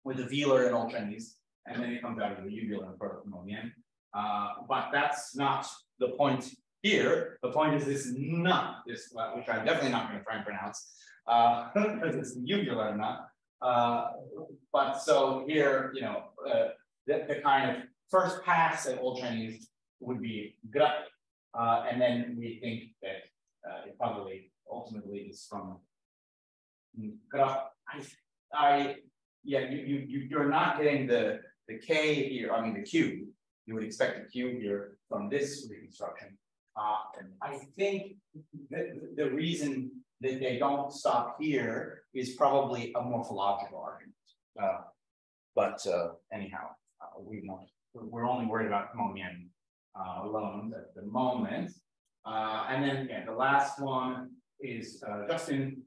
A: with a velar in Old Chinese, and then it comes out of the uvular in proto-Hmong-Mien. Uh, but that's not the point here. The point is this nut, this, uh, which I'm definitely not going to try and pronounce, uh, [laughs] because it's uvular nut. Uh, but so here, you know, uh, the, the kind of first pass at Old Chinese would be gut, uh, and then we think that uh, it probably ultimately is from gut. I, I, yeah, you, you, you, you're not getting the, the K here, I mean, the Q. You would expect a Q here from this reconstruction. Uh, I think that the reason that they don't stop here is probably a morphological argument. Uh, but uh, anyhow, uh, we not, we're only worried about Hmong uh, loans at the moment. Uh, and then yeah, the last one is uh, Justin.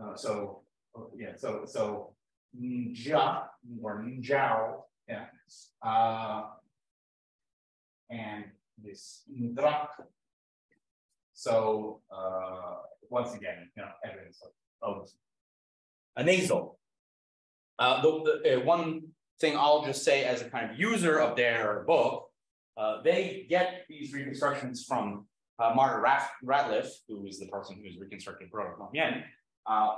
A: Uh, so oh, yeah, so so Nja or Njao, yeah. And this Ndrak. So uh, once again, you know, evidence of, of a nasal. Uh, the, the uh, one thing I'll just say as a kind of user of their book, uh, they get these reconstructions from uh, Marta Rat Ratliff, who is the person who's reconstructed Proto-Hmong-Mien. Uh,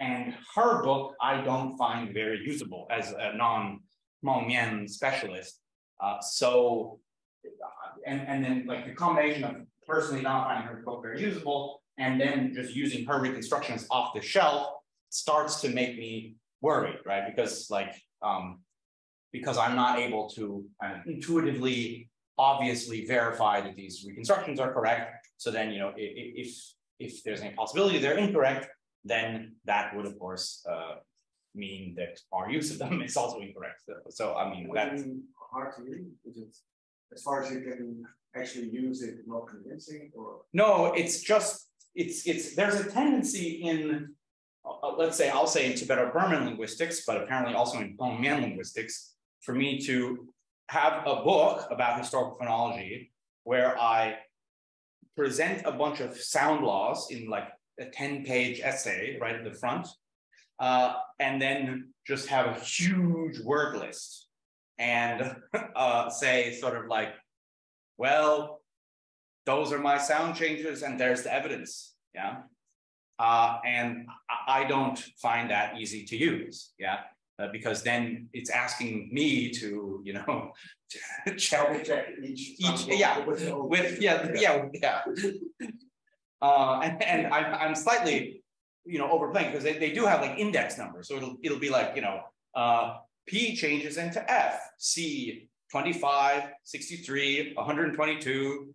A: and her book, I don't find very usable as a non-Hmong specialist. So, and, and then like the combination of personally not finding her book very usable and then just using her reconstructions off the shelf starts to make me worried, right? Because like, um, because I'm not able to of intuitively, obviously verify that these reconstructions are correct. So then, you know, if if there's any possibility they're incorrect, then that would of course uh, mean that our use of them [laughs] is also incorrect. So, so I mean,
B: what
A: that's
B: hard to read. As far as you can actually use it, not convincing, or?
A: No, it's just it's it's there's a tendency in uh, let's say I'll say in Tibeto-Burman linguistics, but apparently also in Hmong linguistics, for me to have a book about historical phonology where I present a bunch of sound laws in like a 10 page essay right at the front, uh, and then just have a huge word list and [laughs] uh, say sort of like, well, those are my sound changes and there's the evidence. Yeah. Uh, and I don't find that easy to use. Yeah. Uh, because then it's asking me to, you know, [laughs] to check,
B: check each,
A: each, yeah, with, yeah, yeah, yeah. Uh, and, and I'm, I'm slightly, you know, overplaying because they, they do have like index numbers. So it'll, it'll be like, you know, uh, P changes into F, C 25, 63, 122,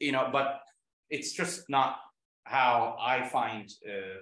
A: you know, but it's just not how I find uh,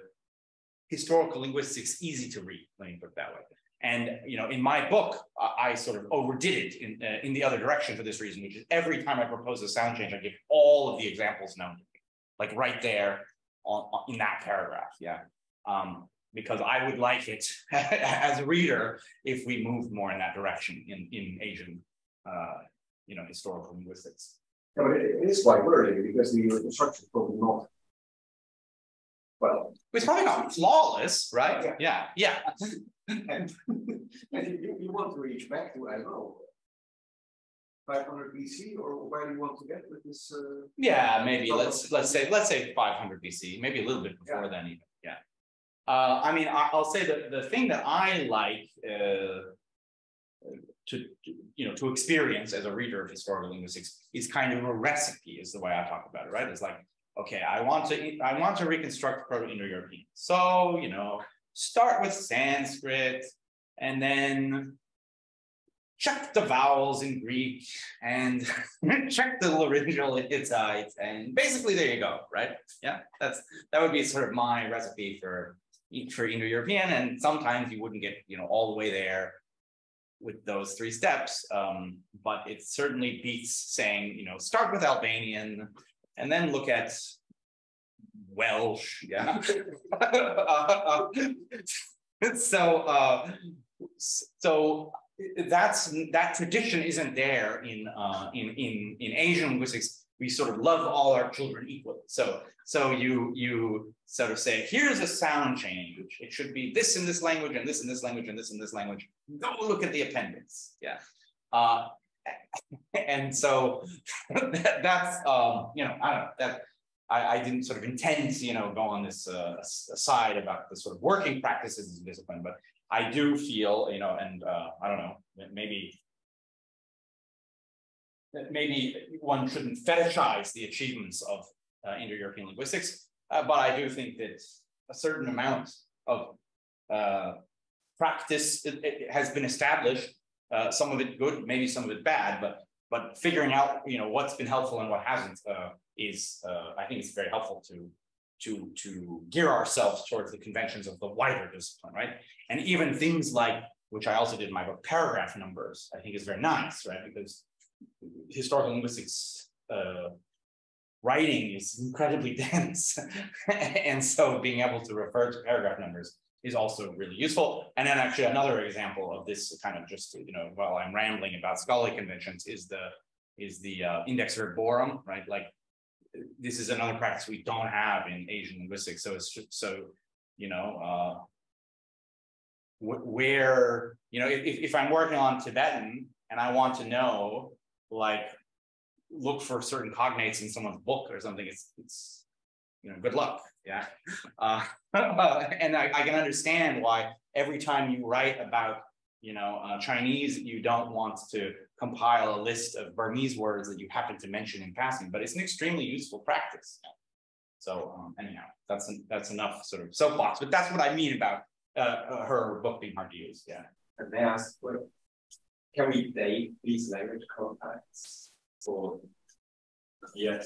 A: historical linguistics easy to read, let me put it that way. And you know, in my book, uh, I sort of overdid it in uh, in the other direction for this reason, which is every time I propose a sound change, I give all of the examples known to me, like right there on, on in that paragraph. Yeah, um, because I would like it [laughs] as a reader if we moved more in that direction in in Asian, uh, you know, historical linguistics.
B: Yeah, but it, it is quite worrying because the reconstruction is probably not well,
A: it's probably not flawless, right? Yeah, yeah.
B: and, and [laughs] you, you want to reach back to, I don't know, 500 BC, or where do you want to get with this? Uh,
A: yeah, maybe let's let's say let's say 500 BC, maybe a little bit before yeah. then even. Yeah. Uh, I mean, I, will say that the thing that I like uh, to, you know to experience as a reader of historical linguistics is kind of a recipe, is the way I talk about it. Right? It's like okay, I want to I want to reconstruct Proto-Indo-European. So, you know, start with Sanskrit and then check the vowels in Greek and [laughs] check the laryngeal Hittite. And basically there you go, right? Yeah, that's that would be sort of my recipe for for Indo-European. And sometimes you wouldn't get, you know, all the way there with those three steps. Um, but it certainly beats saying, you know, start with Albanian, and then look at Welsh, yeah. [laughs] so uh, so that's that tradition isn't there in uh, in in in Asian linguistics. We sort of love all our children equally. So so you you sort of say here's a sound change. It should be this in this language and this in this language and this in this language. Go look at the appendix. Yeah. Uh, [laughs] and so [laughs] that, that's um, you know I don't know that I, I, didn't sort of intend to, you know, go on this uh, aside about the sort of working practices of discipline, but I do feel, you know, and uh, I don't know, maybe maybe one shouldn't fetishize the achievements of uh, Indo-European linguistics, uh, but I do think that a certain amount of uh, practice it, it has been established. Uh, some of it good, maybe some of it bad, but but figuring out, you know, what's been helpful and what hasn't is uh, I think it's very helpful to to to gear ourselves towards the conventions of the wider discipline, right? And even things like which I also did in my book, paragraph numbers, I think is very nice, right? Because historical linguistics uh, writing is incredibly [laughs] dense, and so being able to refer to paragraph numbers is also really useful. And then actually another example of this kind of just you know while I'm rambling about scholarly conventions is the is the uh, index verborum, right? Like this is another practice we don't have in Asian linguistics. So it's just, so, you know, uh, wh where, you know, if, if I'm working on Tibetan and I want to know, like, look for certain cognates in someone's book or something, it's, it's you know, good luck. Yeah. [laughs] Uh, [laughs] and I, I, can understand why every time you write about, you know, uh, Chinese, you don't want to compile a list of Burmese words that you happen to mention in passing, but it's an extremely useful practice. So um, anyhow, that's that's enough sort of soapbox, but that's what I mean about uh, her book being hard to use. Yeah.
D: And they ask, what can we date these language contacts for yeah,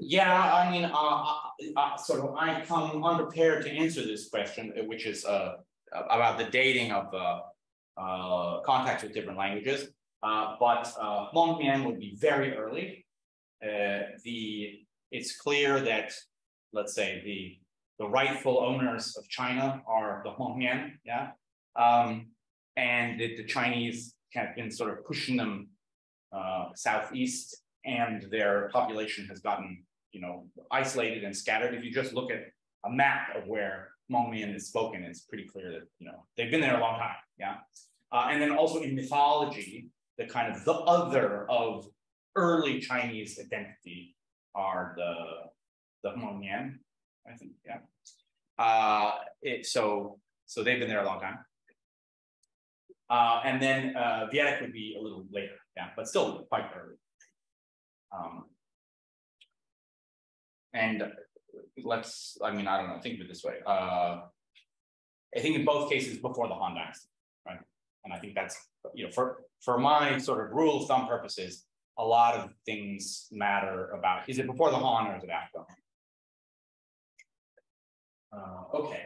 A: yeah, I mean, uh, uh, uh, sort of, I come unprepared to answer this question, which is uh, about the dating of uh, uh, contacts with different languages. Uh, but uh, Hmong-Mien would be very early. Uh, the it's clear that, let's say, the the rightful owners of China are the Hmong-Mien, yeah, um, and that the Chinese have been sort of pushing them uh, southeast, and their population has gotten, you know, isolated and scattered. If you just look at a map of where Hmong-Mien is spoken, it's pretty clear that you know they've been there a long time. Yeah, uh, and then also in mythology, the kind of the other of early Chinese identity are the the Hmong-Mien, I think. Yeah. Uh, it, so so they've been there a long time. Uh, and then uh, Vietic would be a little later, yeah, but still quite early. Um, and let's, I mean, I don't know, think of it this way. Uh, I think in both cases before the Han Dynasty, right? And I think that's, you know, for, for my sort of rule of thumb purposes, a lot of things matter about, is it before the Han or is it after? Uh, okay.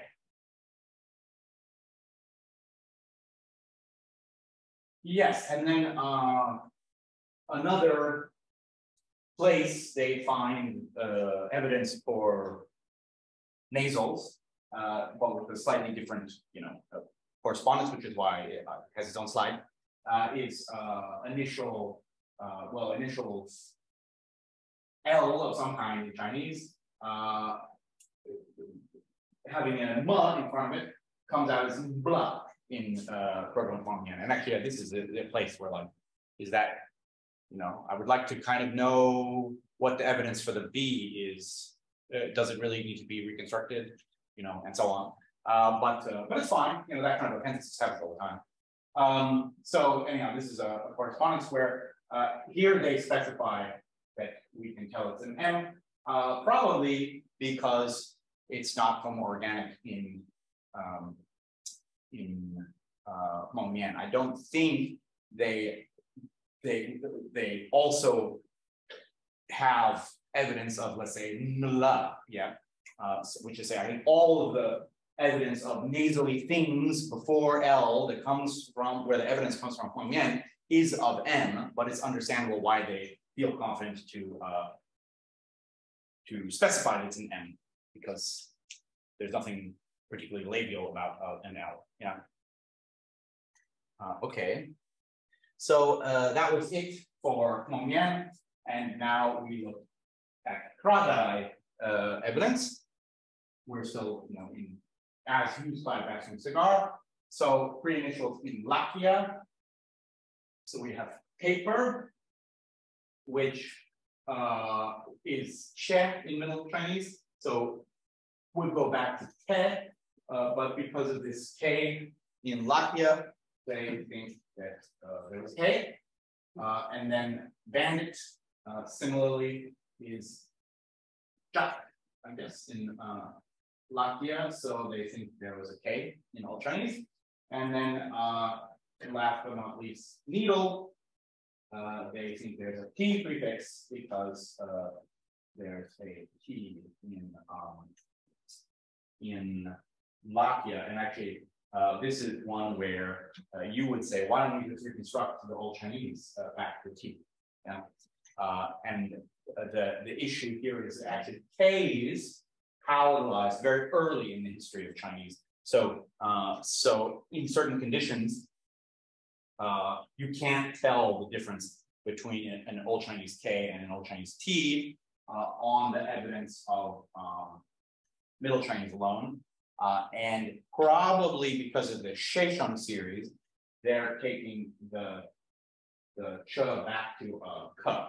A: Yes, and then uh, another place they find uh, evidence for nasals, uh, but with a slightly different, you know, uh, correspondence, which is why it has its own slide, uh, is uh, initial, uh, well, initials L of some kind in Chinese, having a M in front of it, comes out as blah in uh, Proto-Hmong-Mien. And actually, this is a, a place where like, is that you know, I would like to kind of know what the evidence for the B is. Uh, does it really need to be reconstructed? You know, and so on. Uh, but uh, but it's fine. You know, that kind of appendices happens all the time. Um, so anyhow, this is a, a correspondence where uh, here they specify that we can tell it's an M, uh, probably because it's not homo-organic in um, in uh, Hmong-Mien. I don't think they they they also have evidence of, let's say, nla, yeah, uh, which is say, I think all of the evidence of nasally things before L that comes from where the evidence comes from Huang Yan is of M, but it's understandable why they feel confident to uh, to specify that it's an M because there's nothing particularly labial about uh, an. Yeah. Uh, okay. So uh, that was it for Hmong Mien, and now we look at Kra-Dai uh, evidence. We're still, you know, in as used by Baxter Sagart. So pre-initials in Lakkia. So we have paper, which uh, is che in Middle Chinese. So we'll go back to te, uh, but because of this k in Lakkia, they think that uh, there was k. Uh, and then bandit, uh, similarly, is jack, I guess, in uh, Lakkia. So they think there was a K in Old Chinese. And then last but not least, needle. They think there's a T prefix because there's a T in um, in Lakkia. And actually, uh, this is one where uh, you would say, why don't we just reconstruct the Old Chinese uh, back to T? Yeah. Uh, and the, the issue here is actually K's palatalized very early in the history of Chinese. So, uh, so in certain conditions, uh, you can't tell the difference between an Old Chinese K and an Old Chinese T on the evidence of um, Middle Chinese alone. Uh, and probably because of the xiesheng series, they're taking the the ch back to a k.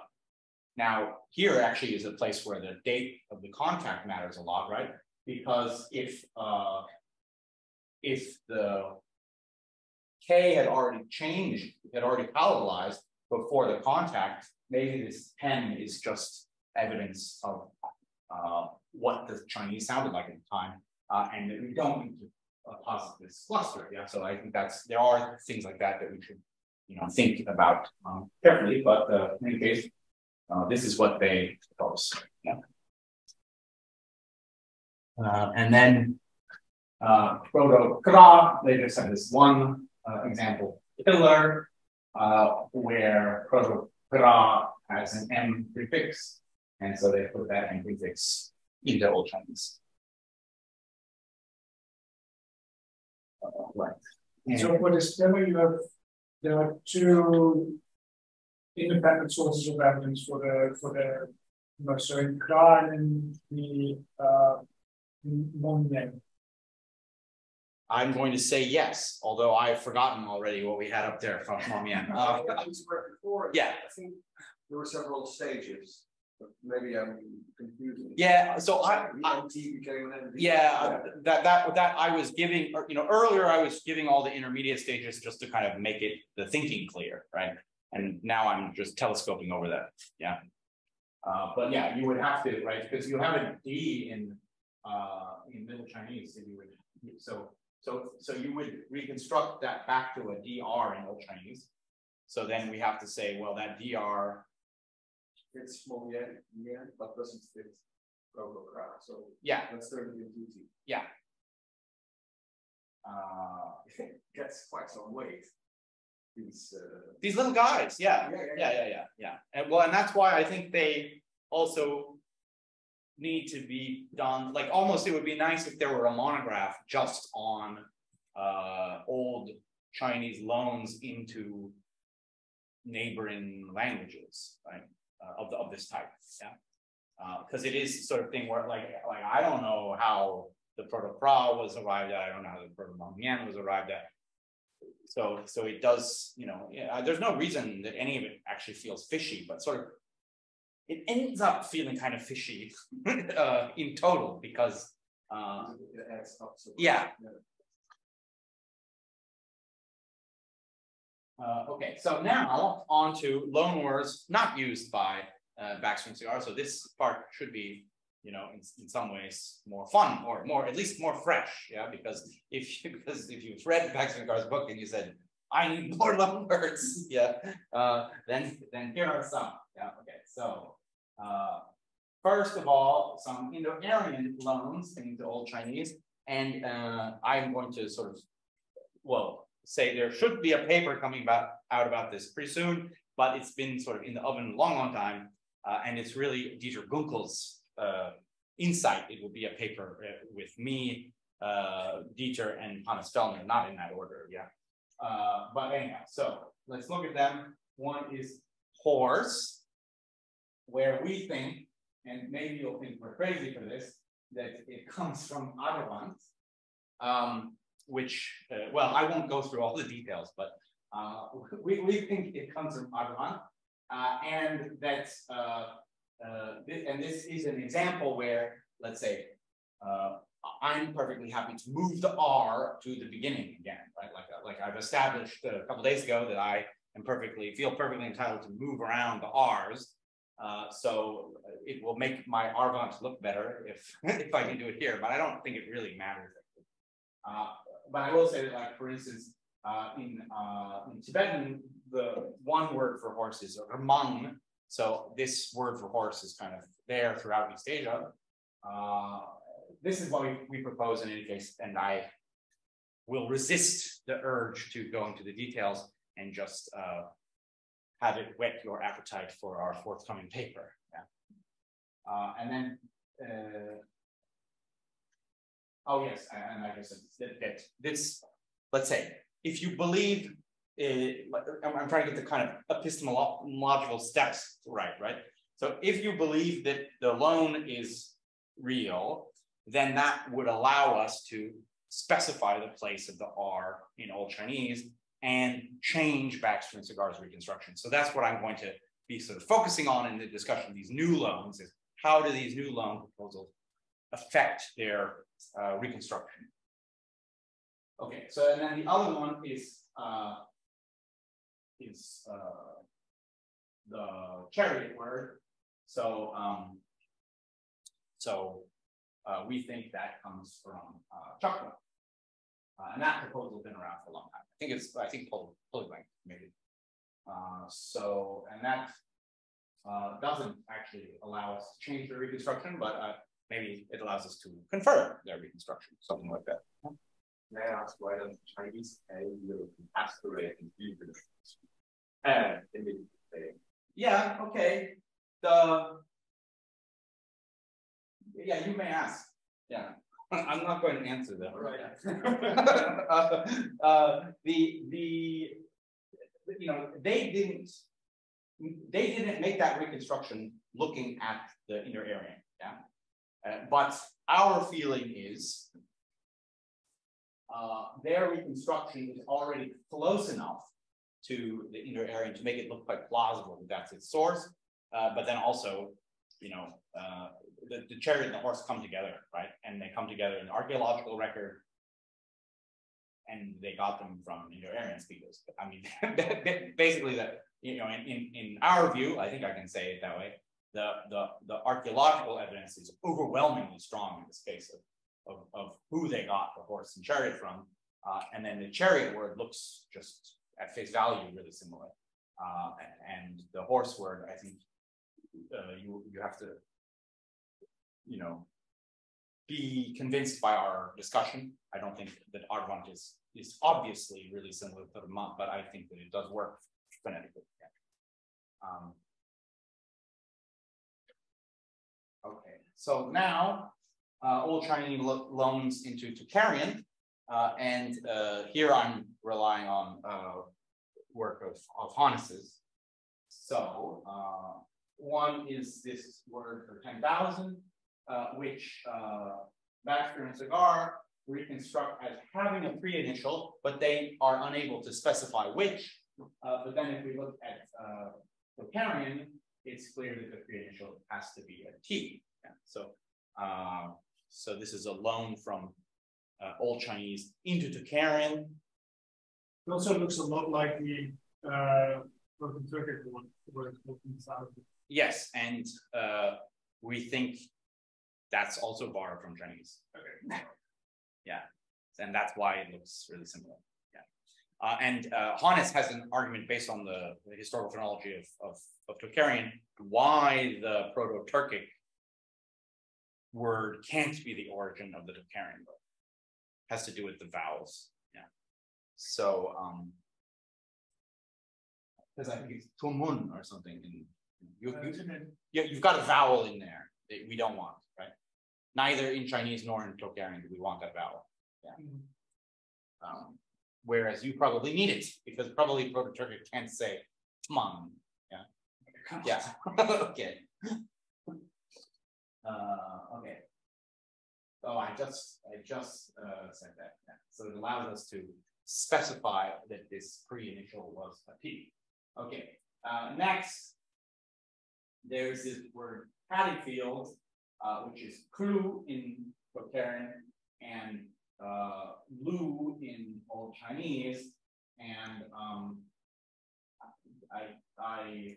A: Now, here actually is a place where the date of the contact matters a lot, right? Because if uh, if the K had already changed, had already palatalized before the contact, maybe this pen is just evidence of uh, what the Chinese sounded like at the time, uh, and we don't need to uh, posit this cluster. Yeah, so I think that's there are things like that that we should, you know, think about um, carefully. But uh, in any case, uh, this is what they propose. Yeah. Uh, and then uh, proto Kra, they just have this one uh, example pillar uh, where proto Kra has an M prefix. And so they put that M prefix into Old Chinese. Right.
C: And so for this demo, you have there are two independent sources of evidence for the for the you know, so in Kra and the uh, Hmong
A: I'm going to say yes, although I've forgotten already what we had up there from Hmong [laughs] Uh, yeah.
B: I think there were several stages. Maybe I'm confusing.
A: Yeah, so I, I
B: ENT became an ND.
A: yeah, that that that I was giving, you know, earlier I was giving all the intermediate stages just to kind of make it the thinking clear, right? And now I'm just telescoping over that. Yeah. Uh, but yeah, you would have to, right? Because you have a D in uh, in Middle Chinese, and you would so so so you would reconstruct that back to a DR in Old Chinese. So then we have to say, well, that DR
B: It's small yen, yen, but doesn't fit Robo Kra, so
A: yeah,
B: let's turn it into T.
A: yeah. Uh, [laughs]
B: Gets quite some weight. These, uh,
A: these little guys, yeah,
B: Yeah, yeah,
A: yeah, yeah, yeah, yeah. And well, and that's why I think they also need to be done, like almost it would be nice if there were a monograph just on uh old Chinese loans into neighboring languages, right? Uh, of the of this type, yeah. Uh, because it is sort of thing where like like I don't know how the proto-Kra was arrived at, I don't know how the proto-Hmong was arrived at. So so it does, you know, yeah, there's no reason that any of it actually feels fishy, but sort of it ends up feeling kind of fishy [laughs] uh, in total because uh,
B: it adds up. so-
A: Yeah. Uh, okay, so now on to loan words not used by uh, Baxter and Sagart. So this part should be, you know, in, in some ways more fun or more at least more fresh. Yeah, because if you, [laughs] because if you've read Baxter and Sagart's book and you said I need more [laughs] loan words, yeah, uh, then then here are some. Yeah, okay, so uh, first of all, some Indo-Aryan loans into Old Chinese, and uh, I'm going to sort of well say there should be a paper coming about out about this pretty soon, but it's been sort of in the oven a long, long time. Uh, and it's really Dieter Gunkel's uh, insight. It will be a paper uh, with me uh, Dieter and Hannes Fellner, not in that order, yeah. Uh, but anyhow, so let's look at them. One is horse, where we think, and maybe you'll think we're crazy for this, that it comes from Arvant, um, which, uh, well, I won't go through all the details, but uh, we, we think it comes from Arvant, uh, and that's, uh, uh, th and this is an example where, let's say, I'm perfectly happy to move the R to the beginning again, right? Like, like I've established a couple days ago that I am perfectly, feel perfectly entitled to move around the R's. Uh, so it will make my Arvant look better if, [laughs] if I can do it here, but I don't think it really matters. Uh, but I will say that like, for instance, uh, in, uh, in Tibetan, the one word for horse is ramang. So this word for horse is kind of there throughout East Asia. Uh, this is what we, we propose in any case, and I will resist the urge to go into the details and just uh, have it whet your appetite for our forthcoming paper. Yeah. Uh, and then, uh, oh yes, and like I said, that, that this, let's say, if you believe, uh, I'm, I'm trying to get the kind of epistemological steps right, right? So if you believe that the loan is real, then that would allow us to specify the place of the R in Old Chinese and change Baxter and Sagart's reconstruction. So that's what I'm going to be sort of focusing on in the discussion of these new loans is how do these new loan proposals affect their uh, reconstruction? Okay, so and then the other one is uh, is uh, the chariot word. So um, so uh, we think that comes from uh, Chakra. Uh, and that proposal has been around for a long time. I think it's, I think Pulleyblank made it. So, and that doesn't actually allow us to change the reconstruction, but maybe it allows us to confirm their reconstruction, something like that.
D: May I ask why does Chinese A European aspirate and fusion? And immediately.
A: Yeah, okay. The yeah, you may ask. Yeah, [laughs] I'm not going to answer that.
D: Right.
A: uh, [laughs] [laughs] uh, the the you know they didn't they didn't make that reconstruction looking at the inner area. Uh, but our feeling is uh, their reconstruction is already close enough to the Indo-Aryan to make it look quite plausible that that's its source. Uh, but then also, you know, uh, the, the chariot and the horse come together, right? And they come together in the archaeological record, and they got them from Indo-Aryan speakers. I mean, [laughs] basically, that you know, in, in in our view, I think I can say it that way. The the the archaeological evidence is overwhelmingly strong in the case of of, of who they got the horse and chariot from, uh, and then the chariot word looks just at face value really similar, uh, and the horse word, I think uh, you you have to you know, be convinced by our discussion. I don't think that Arvant is is obviously really similar to the month, but I think that it does work phonetically. Yeah. Um, so now uh, Old Chinese lo loans into Tocharian, uh, and uh, here I'm relying on uh, work of, of Hannes's. So uh, one is this word for 10,000, uh, which Baxter and Sagart reconstruct as having a pre-initial, but they are unable to specify which. But then if we look at Tocharian, it's clear that the pre-initial has to be a T. Yeah. So, uh, so this is a loan from uh, Old Chinese into Tocharian.
C: It also looks a lot like the uh, broken Turkic one, where it's
A: Yes, and uh, we think that's also borrowed from Chinese. Okay. [laughs] yeah, and that's why it looks really similar. Yeah, uh, and uh, Hannes has an argument based on the, the historical chronology of of, of Tocharian why the Proto-Turkic word can't be the origin of the Tocharian word. Has to do with the vowels. Yeah. So um because I think it's tumun or something. And you, you, yeah, you've got a vowel in there that we don't want. Right? Neither in Chinese nor in Tocharian do we want that vowel. Yeah. Um, whereas you probably need it because probably Proto-Turkic can't say tman. Yeah. Yeah. [laughs] okay. Uh, okay. Oh, I just I just uh, said that. Yeah. So it allows us to specify that this pre-initial was a P. Okay. Uh, next, there's this word Haddingfield, uh, which is crew in Tocharian and uh, Lu in Old Chinese, and um, I I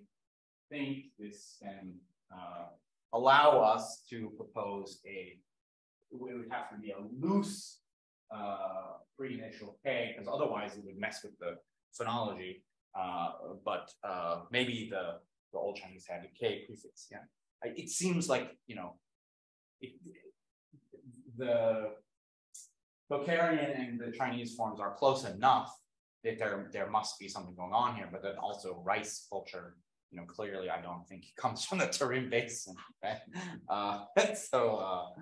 A: think this can uh, allow us to propose a it would have to be a loose uh, pre-initial K because otherwise it would mess with the phonology. Uh, but uh, maybe the the old Chinese had a K prefix. Yeah, it seems like you know it, the Tocharian and the Chinese forms are close enough that there there must be something going on here. But then also rice culture, you know, clearly I don't think it [laughs] comes from the Tarim Basin. Right? Uh, [laughs] so uh,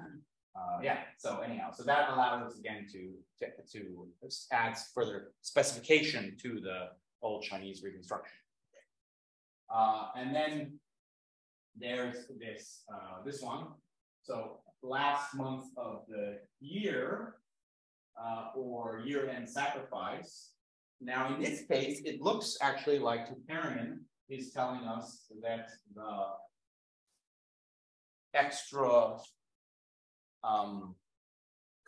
A: uh, yeah. So anyhow, so that allows us again to to, to add further specification to the old Chinese reconstruction. Uh, and then there's this uh, this one. So last month of the year, uh, or year-end sacrifice. Now, in this case, it looks actually like Tocharian is telling us that the extra um,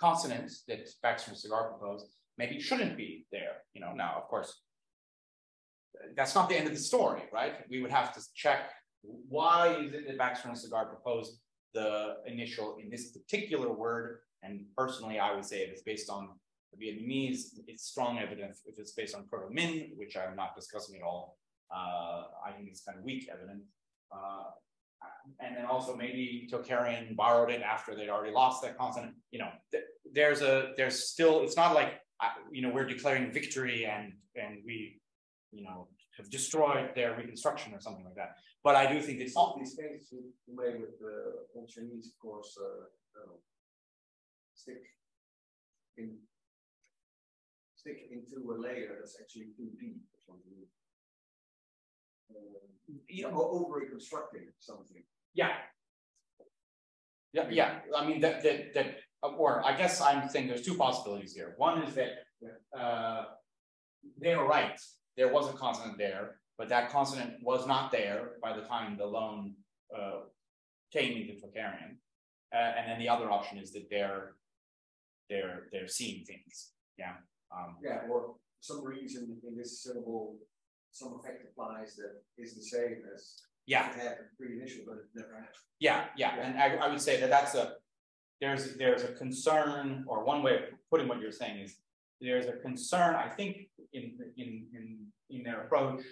A: consonants that Baxter and Sagart proposed maybe shouldn't be there. You know, now, of course, that's not the end of the story, right? We would have to check why is it that Baxter and Sagart proposed the initial in this particular word. And personally, I would say if it's based on the Vietnamese, it's strong evidence. If it's based on Proto-Min, which I'm not discussing at all, I think it's kind of weak evidence. Uh, and then also maybe Tocharian borrowed it after they'd already lost that consonant. You know, th there's a there's still it's not like you know we're declaring victory and and we you know have destroyed their reconstruction or something like that. But I do think it's
B: of these cases you may with the old Chinese, of course, uh, uh, stick in stick into a layer that's actually too deep or something. Uh, you know, over reconstructing something.
A: Yeah. Yeah, yeah. I mean that that that or I guess I'm saying there's two possibilities here. One is that uh, they're right. There was a consonant there, but that consonant was not there by the time the loan uh, came into Tocharian. Uh, and then the other option is that they're they're they're seeing things. Yeah. Um,
B: Yeah, or some reason in this syllable, some effect applies that is the same as
A: yeah.
B: it happened pre-initial, but it never happened.
A: Yeah, yeah, and I, I would say that that's a, there's, there's a concern, or one way of putting what you're saying is, there's a concern, I think, in, in, in, in their approach,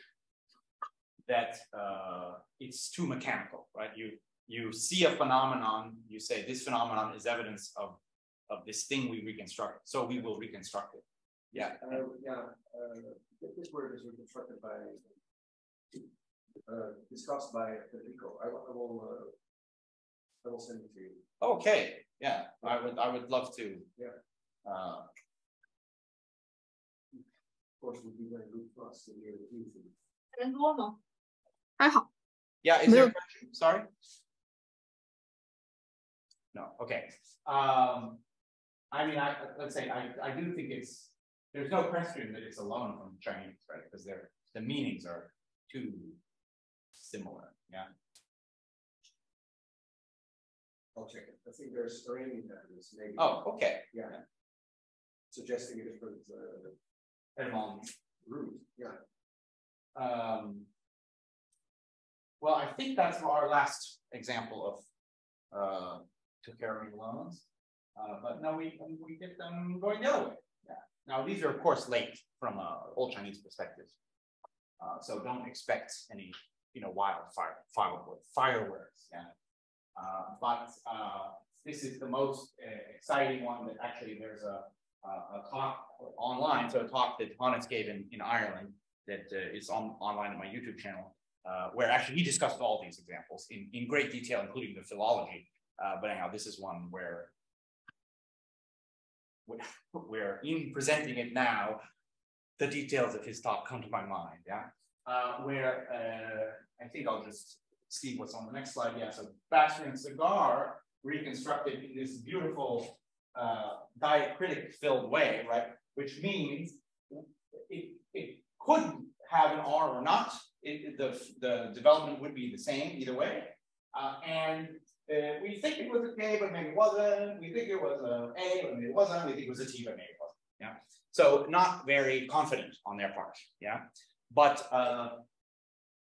A: that, uh, it's too mechanical, right? You, you see a phenomenon, you say this phenomenon is evidence of, of this thing we reconstruct, so we will reconstruct it. Yeah,
B: Uh, yeah, uh, this word is reconstructed by, uh, discussed by Federico. I will, I will, uh, I will send it to you.
A: okay, yeah, I would, I would love to.
B: Yeah.
A: Uh,
B: Of course, it would be very good for us to hear the views.
F: 人多吗？还好，
A: Yeah, is there a question? Sorry? No, okay. Um, I mean, I, let's say, I, I do think it's, there's no question that it's a loan from Chinese, right? Because they're, the meanings are too similar, yeah?
B: I'll check it. I think there's Iranian evidence, maybe.
A: Oh, okay.
B: Yeah. Suggesting a different, uh,
A: Etymology.
B: route, yeah.
A: Um, well, I think that's our last example of, uh, Tocharian loans. Uh, but no, we, we get them going the other way. Now, these are of course late from a old Chinese perspective. Uh, so don't expect any, you know, wildfire, fireworks, fireworks, yeah. Uh, but, uh, this is the most uh, exciting one that actually there's a, a, a talk online, so a talk that Hannes gave in, in Ireland that uh, is on, online on my YouTube channel, uh, where actually he discussed all these examples in, in great detail, including the philology. But anyhow, this is one where where [laughs] in presenting it now, the details of his talk come to my mind. Yeah, uh, where uh, I think I'll just see what's on the next slide. Yeah, so Baxter and Sagart reconstructed in this beautiful uh, diacritic filled way, right? Which means it, it could have an R or not. It, the, the development would be the same either way. Uh, and we think it was a K, but maybe it wasn't. We think it was a A, but maybe it wasn't. We think it was a T, but maybe it wasn't. Yeah. So not very confident on their part. Yeah. But uh,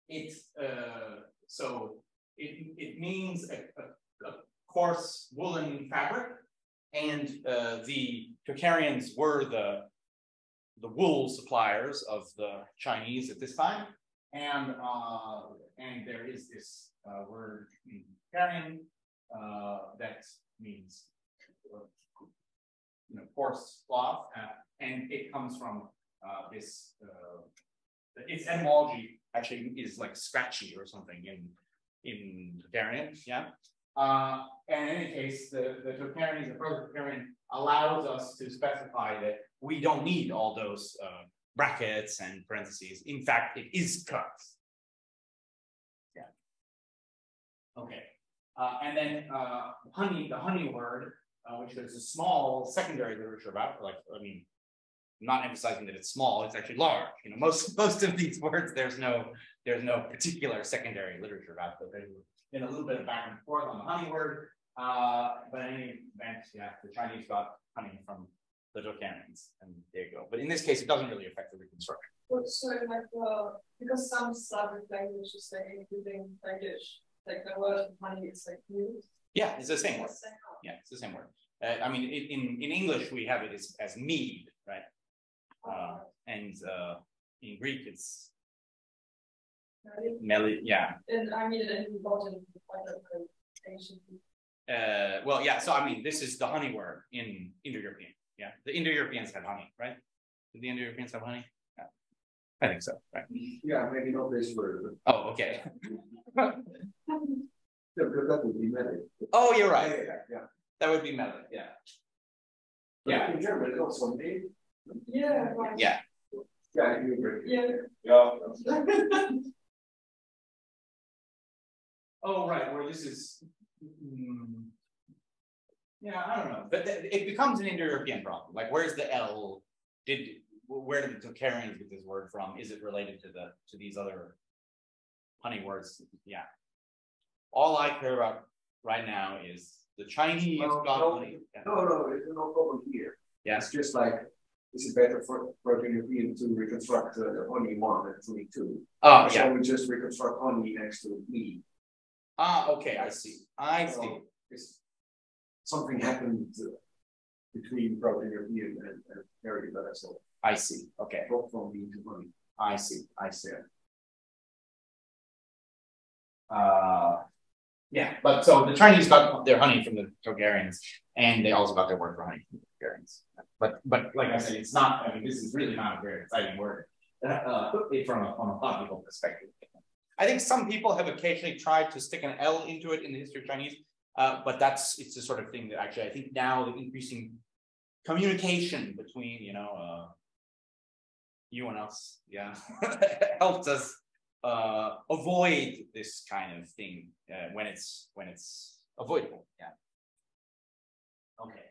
A: it's uh, so it, it means a, a, a coarse woolen fabric, and uh, the Tocharians were the the wool suppliers of the Chinese at this time, and uh, and there is this uh, word in Tocharian uh, that means you know coarse cloth, uh, and it comes from uh, this. Uh, its etymology actually is like scratchy or something in in Tocharian, yeah. Uh, and in any case, the, the Tocharian, the Proto-Tocharian allows us to specify that we don't need all those uh, brackets and parentheses. In fact, it is cut. Yeah. Okay. Uh, and then uh, honey, the honey word, uh, which there's a small secondary literature about, like, I mean, not emphasizing that it's small, it's actually large. You know, most most of these [laughs] words, there's no there's no particular secondary literature about, but there's been a little bit of back and forth on the honey word. Uh, but in any event, yeah, the Chinese got honey from the Tocharians, and there you go. But in this case, it doesn't really affect the reconstruction.
G: Well, so like uh, because some Slavic languages say including English, like the word honey is like used.
A: Yeah, it's the same word. Yeah, it's the same word. Uh, I mean, in in English we have it as, as mead, right? Uh, and uh, in Greek it's Meli, yeah.
G: And I mean, ancient.
A: Uh, well, yeah. So I mean, this is the honey word in Indo-European. Yeah, the Indo-Europeans have honey, right? Did the Indo-Europeans have honey? Yeah. I think so, right?
B: Yeah, maybe not this word.
A: Oh, okay. [laughs]
B: yeah, because that would be meli.
A: Oh, you're right.
B: Yeah, yeah, yeah.
A: That would be meli. Yeah.
B: But
A: Yeah.
B: In German, it's also made.
G: Yeah. right.
A: Yeah.
B: Yeah, you agree.
G: Yeah.
B: Yeah. [laughs]
A: Oh, right. Where this is. mm, yeah, I don't know, but th- it becomes an Indo-European problem. Like, where's the L? Did where did the Tocharians get this word from? Is it related to the to these other honey words? Yeah. All I care about right now is the Chinese
B: Well,
A: got
B: no.
A: Yeah.
B: No, no, there's no problem here.
A: Yeah.
B: It's just like, is it better for, for the European to reconstruct uh, the honey one and honey two?
A: Oh,
B: So
A: yeah.
B: we just reconstruct honey next to me.
A: Ah, okay. I see. I see.
B: It's- Something happened uh, between Proto-European and, and Aryan, but that's all.
A: I see. Okay.
B: From, from me to.
A: I see. I see. Uh, yeah, but so the Chinese got their honey from the Tocharians, and they also got their word for honey from the Tocharians. But but like I said, it's not. I mean, this is really not a very exciting word [laughs] uh, from a from a political perspective. I think some people have occasionally tried to stick an L into it in the history of Chinese, uh, but that's it's the sort of thing that actually I think now the increasing communication between you know you and us, yeah, [laughs] helped us uh, avoid this kind of thing uh, when it's when it's avoidable. Yeah. Okay.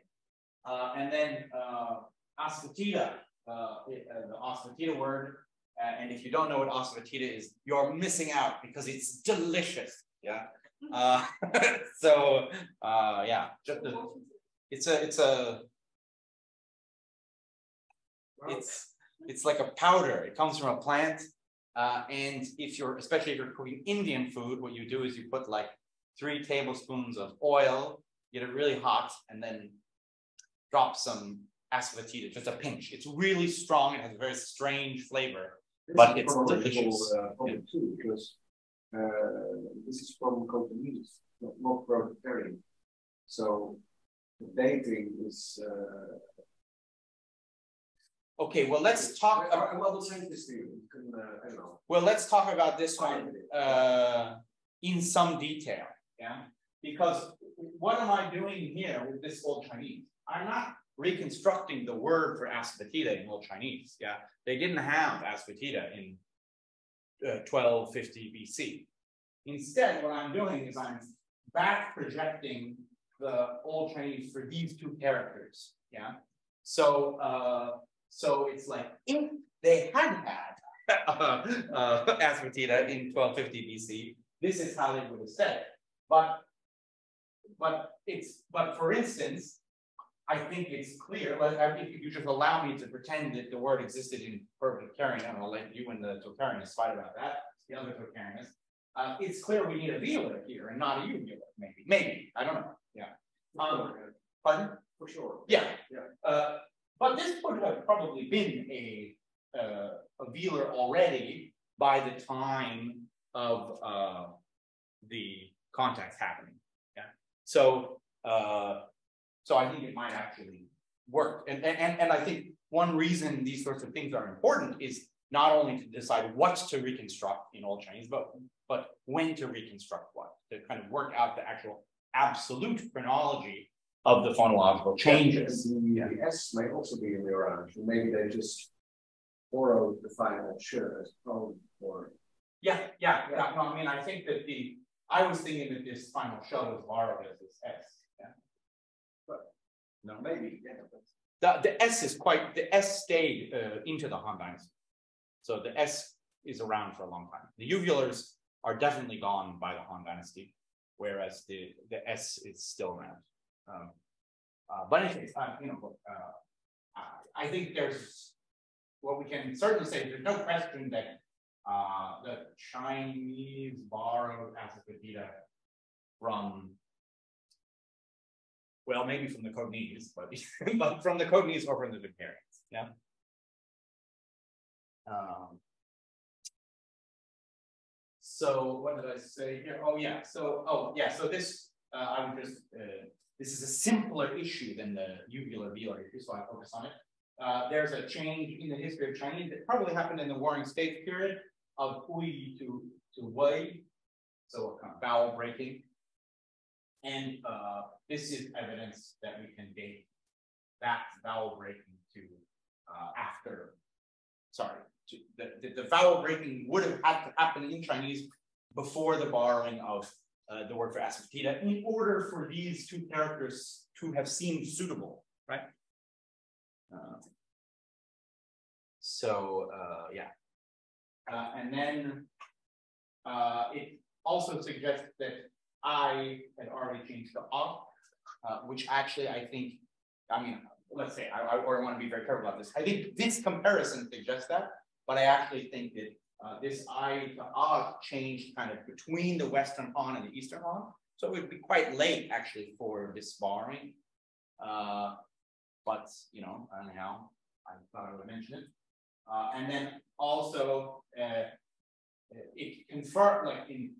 A: Uh, and then uh, asafoetida, uh, it- uh, the asafoetida word. Uh, and if you don't know what asafoetida is, you're missing out because it's delicious. Yeah. Uh, [laughs] so uh, yeah, just the, it's a it's a it's it's like a powder. It comes from a plant. Uh, and if you're, especially if you're cooking Indian food, what you do is you put like three tablespoons of oil, get it really hot, and then drop some asafoetida, just a pinch. It's really strong. It has a very strange flavor. But
B: This is
A: it's delicious.
B: Uh, problem too, because uh, this is from Cantonese, not, not Proto-Aryan. So the dating is. Uh,
A: Okay, well, let's talk.
B: I,
A: About,
B: I will send this to you. You can, uh, I don't know.
A: well, let's talk about this one uh, in some detail. Yeah, because what am I doing here with this Old Chinese? I'm not reconstructing the word for asafoetida in Old Chinese. Yeah, they didn't have asafoetida in uh, 1250 BC. Instead, what I'm doing is I'm back projecting the Old Chinese for these two characters. Yeah. So uh, so it's like if they had had [laughs] uh, uh, asafoetida in 1250 BC, this is how they would have said it. But but it's but for instance, I think it's clear. Like if you just allow me to pretend that the word existed in Tolkien, and I'll let you and the Tolkienists fight about that. The other Tolkienists. Uh, it's clear we need a velar here and not a uvula, maybe. Maybe I don't know. Yeah. Um, pardon?
B: For sure.
A: Yeah.
B: Yeah.
A: Uh, but this would have probably been a uh, a velar already by the time of uh, the contacts happening. Yeah. So uh, so I think it might actually work. And, and, and I think one reason these sorts of things are important is not only to decide what to reconstruct in Old Chinese, but, but when to reconstruct what, to kind of work out the actual absolute chronology of the phonological changes.
B: The, the S may also be in the orange, and maybe they just borrowed the final sh as tone or.
A: Yeah, yeah, yeah. No, I mean, I think that the, I was thinking that this final shell was borrowed as this S. Yeah.
B: But no, maybe. Yeah,
A: the, the S is quite, the S stayed uh, into the Han Dynasty. So the S is around for a long time. The uvulars are definitely gone by the Han Dynasty, whereas the, the S is still around. Um, uh, but anyways, uh, you know, uh, I think there's what we can certainly say. There's no question that uh, the Chinese borrowed Asafoetida from well, maybe from the Cognese, but, [laughs] but from the Cognese or from the Vicarians. Yeah. Um, so what did I say here? Oh yeah. So oh yeah. So this uh, I would just uh, this is a simpler issue than the uvular velar issue, so I focus on it. Uh, there's a change in the history of Chinese that probably happened in the Warring States period of Hui to to Wei, so a kind of vowel breaking. And uh, this is evidence that we can date that vowel breaking to uh, after, sorry, to, the, the, the, vowel breaking would have had to happen in Chinese before the borrowing of uh, the word for asafoetida in order for these two characters to have seemed suitable, right? Uh, so, uh, yeah. Uh, and then uh, it also suggests that I had already changed the off, which actually I think, I mean, let's say, I, I, I want to be very careful about this. I think this comparison suggests that, but I actually think that uh, this I to ah changed kind of between the Western Han and the Eastern Han. So it would be quite late actually for this borrowing. Uh, but, you know, anyhow, I thought I would mention it. Uh, and then also, uh, it confirmed, like in,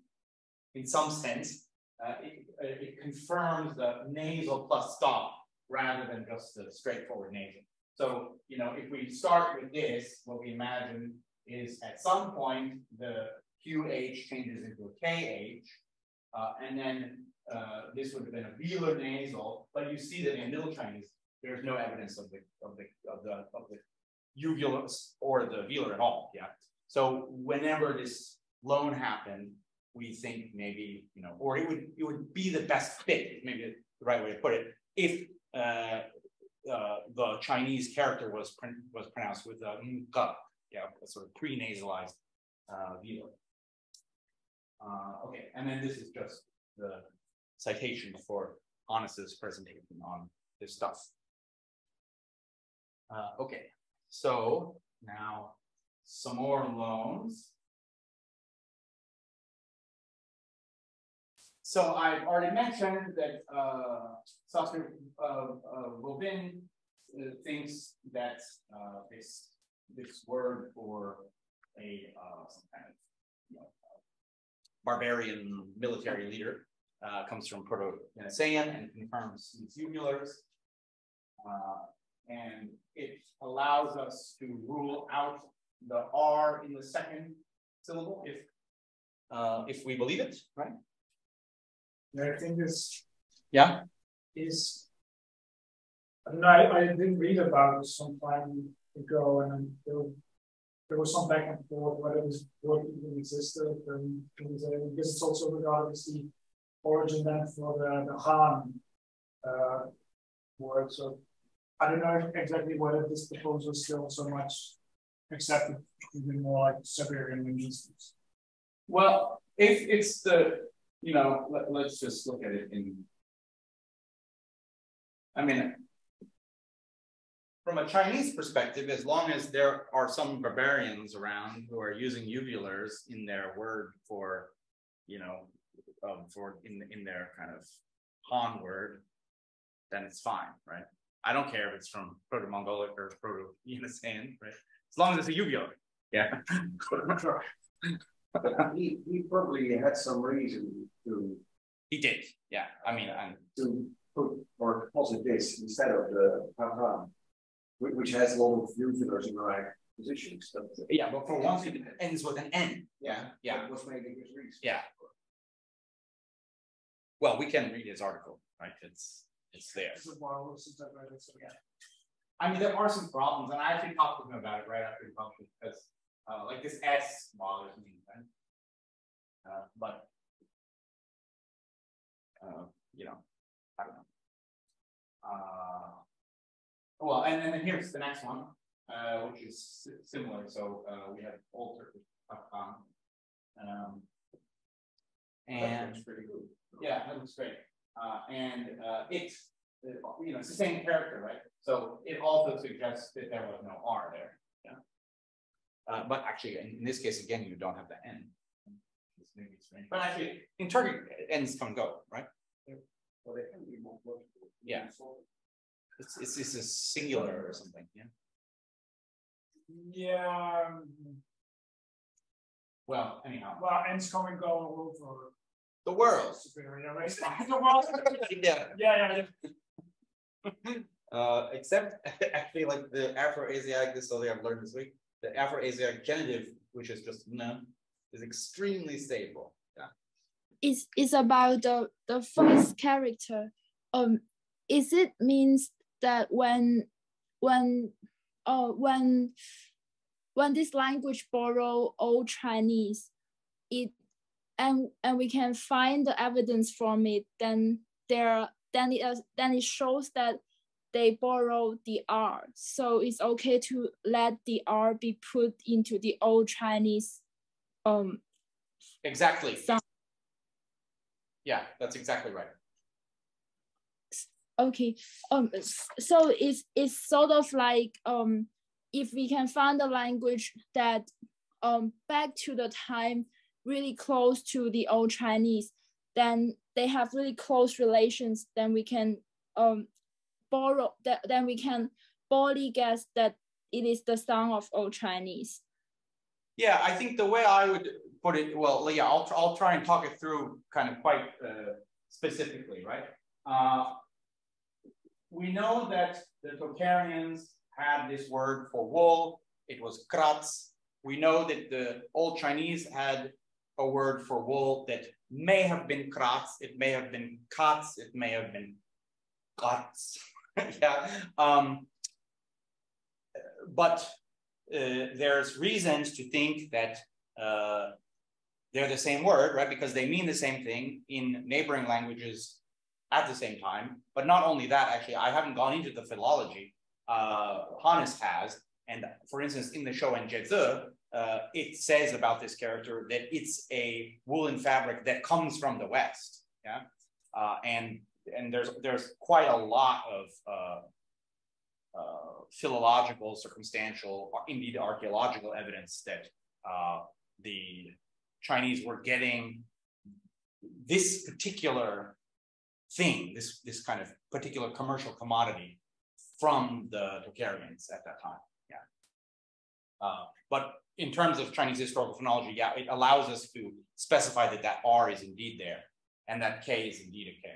A: in some sense, uh, it, uh, it, confirms the nasal plus stop rather than just the straightforward nasal. So, you know, if we start with this, what we imagine is at some point the QH changes into a KH, uh, and then uh, this would have been a velar nasal, but you see that in Middle Chinese, there's no evidence of the of the of the of the uvulus or the velar at all. Yeah. So whenever this loan happened, we think maybe, you know, or it would it would be the best fit, maybe the right way to put it, if uh, uh, the Chinese character was was pronounced with a uh, yeah, a sort of pre-nasalized uh, velar. Uh, okay, and then this is just the citation for Hannes's presentation on this stuff. Uh, okay, so now some more loans. So I've already mentioned that uh, Saskia uh, uh, Robin uh, thinks that uh, this this word for a uh, some kind of you know, barbarian military leader uh, comes from Proto-Yeniseian and confirms these uvulars. Uh, and it allows us to rule out the R in the second syllable if uh, if we believe it, right?
C: I think this
A: Yeah.
C: Is I I, I didn't read about it some time ago and there, there was some back and forth whether this word even existed and, and uh, it's also regarded as the origin then for the, the Han uh, word. So I don't know exactly whether this proposal is still so much accepted even more like Siberian linguistics.
A: Well, if it's the, you know, let, let's just look at it in, I mean, from a Chinese perspective, as long as there are some barbarians around who are using uvulars in their word for, you know, um, for in in their kind of Han word, then it's fine, right? I don't care if it's from Proto-Mongolic or Proto-Yeniseian, right? As long as it's a uvular. Yeah. [laughs]
B: he, he probably had some reason to.
A: He did, yeah. I mean, I'm,
B: to put or deposit this instead of the Pahan, which has a lot of uvulars in the right positions. But,
A: yeah, but for once it ends with an N. Yeah, yeah.
B: What's making his reason?
A: Yeah. Well, we can read his article, right? It's it's there.
C: It's a while since I read it, so yeah.
A: I mean, there are some problems, and I actually talked to him about it right after the function because, uh, like this S bothers me, right? Uh, but, uh, you know, I don't know. Uh, well, and then here's the next one, uh, which is similar. So uh, we have old Turkish um, and pretty good. Yeah, that looks great. Uh, and uh, it's you know it's the same character, right? So it also suggests that there was no R there. Yeah. Uh, but actually, in, in, this case, again, you don't have the N. But actually, in Turkey, N's come and go, right?
B: Well, they can be more
A: Yeah. It's, it's, it's a singular or something, yeah?
C: Yeah.
A: Well, anyhow.
C: Well, N's come and go all over
A: the world.
C: Superior race. the world. [laughs]
A: yeah.
C: Yeah,
A: yeah. [laughs] Uh, except [laughs] actually like the Afro-Asiatic, this is something I've learned this week. The Afro-Asiatic genitive, which is just no, is extremely stable. Yeah.
F: It's, it's about the, the first character. Um, is it means that when when uh when when this language borrow old Chinese, it and and we can find the evidence from it, then there then it then it shows that they borrow the R. So it's okay to let the R be put into the old Chinese um
A: exactly. Sound. Yeah, that's exactly right.
F: Okay. Um so it's it's sort of like um if we can find a language that um back to the time really close to the old Chinese, then they have really close relations, then we can um borrow that then we can boldly guess that it is the song of old Chinese.
A: Yeah, I think the way I would put it, well, yeah, I'll, I'll try and talk it through kind of quite uh, specifically, right? Uh, we know that the Tocharians had this word for wool, it was kratz. We know that the Old Chinese had a word for wool that may have been kratz, it may have been katz, it may have been katz. [laughs] yeah. Um, but uh, there's reasons to think that uh, they're the same word, right? Because they mean the same thing in neighboring languages at the same time. But not only that, actually, I haven't gone into the philology. Uh, Hannes has. And for instance, in the Shuowen Jiezi, uh, it says about this character that it's a woolen fabric that comes from the West. Yeah. Uh, and and there's there's quite a lot of uh, uh, philological, circumstantial, indeed archaeological evidence that uh, the Chinese were getting this particular thing, this this kind of particular commercial commodity from the Tocharians at that time. Yeah. Uh, but in terms of Chinese historical phonology, yeah, it allows us to specify that that R is indeed there and that K is indeed a K.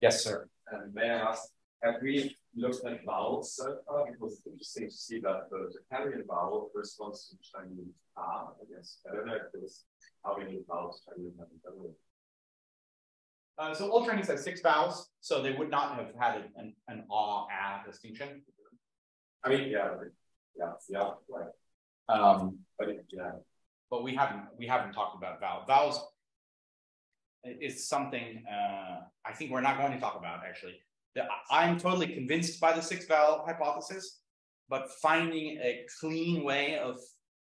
A: Yes, sir.
D: And may I ask, have we looked at vowels so far? Because it's interesting to see that the, the Italian vowel corresponds to Chinese R, I guess. I don't know if there's how many vowels Chinese have in general.
A: Uh, so Old Chinese has six vowels, so they would not have had an, an ah, ah distinction.
D: I mean, yeah, yeah, yeah, like,
A: Um,
D: but yeah,
A: but we haven't, we haven't talked about vowel, vowels. Is something, uh, I think we're not going to talk about actually. The, I'm totally convinced by the six vowel hypothesis. But finding a clean way of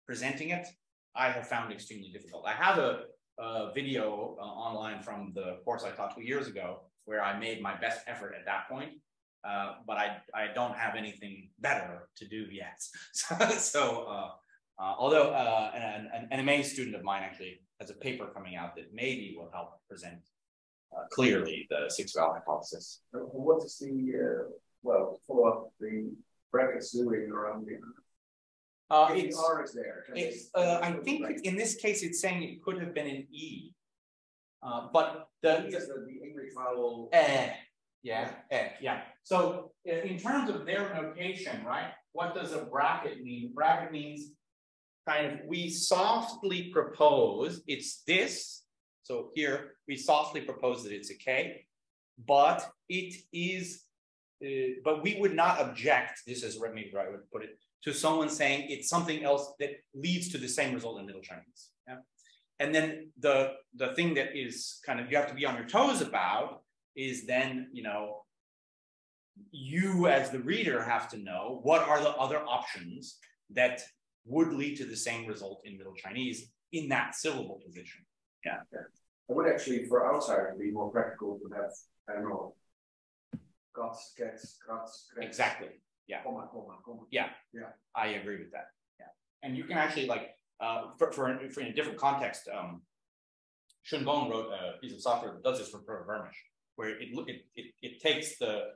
A: presenting it, I have found extremely difficult. I have a, a video uh, online from the course I taught two years ago. Where I made my best effort at that point. Uh, but I, I don't have anything better to do yet. [laughs] So, so uh, uh, although uh, an, an, an MA student of mine actually has a paper coming out that maybe will help present uh, clearly the six vowel hypothesis.
B: Uh, What is the, uh, well, follow up the brackets doing around the.
A: Uh, it's,
B: the R is there.
A: it's, uh, I think in this case, it's saying it could have been an E. Uh, but the,
B: Yes, the, the English vowel.
A: eh, yeah, eh, yeah. So in terms of their notation, right? What does a bracket mean? Bracket means kind of, we softly propose, it's this. So here, we softly propose that it's a K, but it is, uh, but we would not object, this is right way to put it, to someone saying it's something else that leads to the same result in Middle Chinese. Yeah. And then the the thing that is kind of you have to be on your toes about is then, you know, you as the reader have to know what are the other options that would lead to the same result in Middle Chinese in that syllable position. Yeah.
B: yeah. I would actually, for outsiders, be more practical to have, I don't know. Guts, cats, guts. cats,
A: Exactly. Yeah.
B: Comma, comma.
A: I agree with that. Yeah. And you can actually like, uh, for, for, for in a different context, um. Shun Bong wrote a piece of software that does this for Vermish, where it look, it, it, it takes the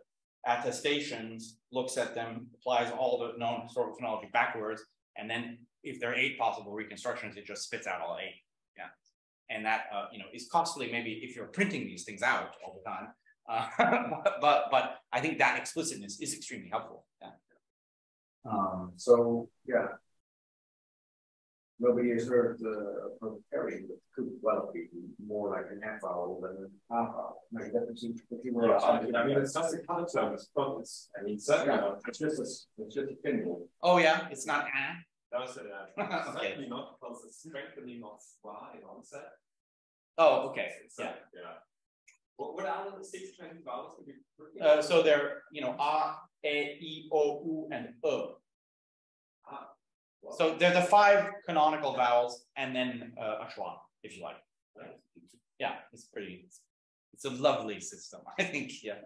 A: attestations, looks at them, applies all the known historical phonology backwards, and then if there are eight possible reconstructions, it just spits out all eight. Yeah. And that, uh, you know, is costly maybe if you're printing these things out all the time. Uh, but, [laughs] but, but I think that explicitness is extremely helpful. Yeah.
B: Um, so, yeah. Nobody has heard uh, from Perry, but could well be more like an F vowel than an A vowel. Like that seems pretty
D: Yeah. I mean, I mean, it's not a color term, it's, but it's, I mean, certainly,
B: Yeah,
D: not-
B: it's just a, it's just a pinball.
A: Oh, yeah, it's not ah.
D: that was, uh,
A: Okay.
D: certainly not because it's strengthening of Y onset.
A: Oh, okay,
D: So,
A: yeah.
D: Yeah. What, what are the six Chinese vowels?
A: Uh, so they're, you know, a, e, i, o, u, and e. So they're the five canonical vowels and then uh, a schwa, if you like. Yeah, it's pretty, it's, it's a lovely system, [laughs] I think, yeah.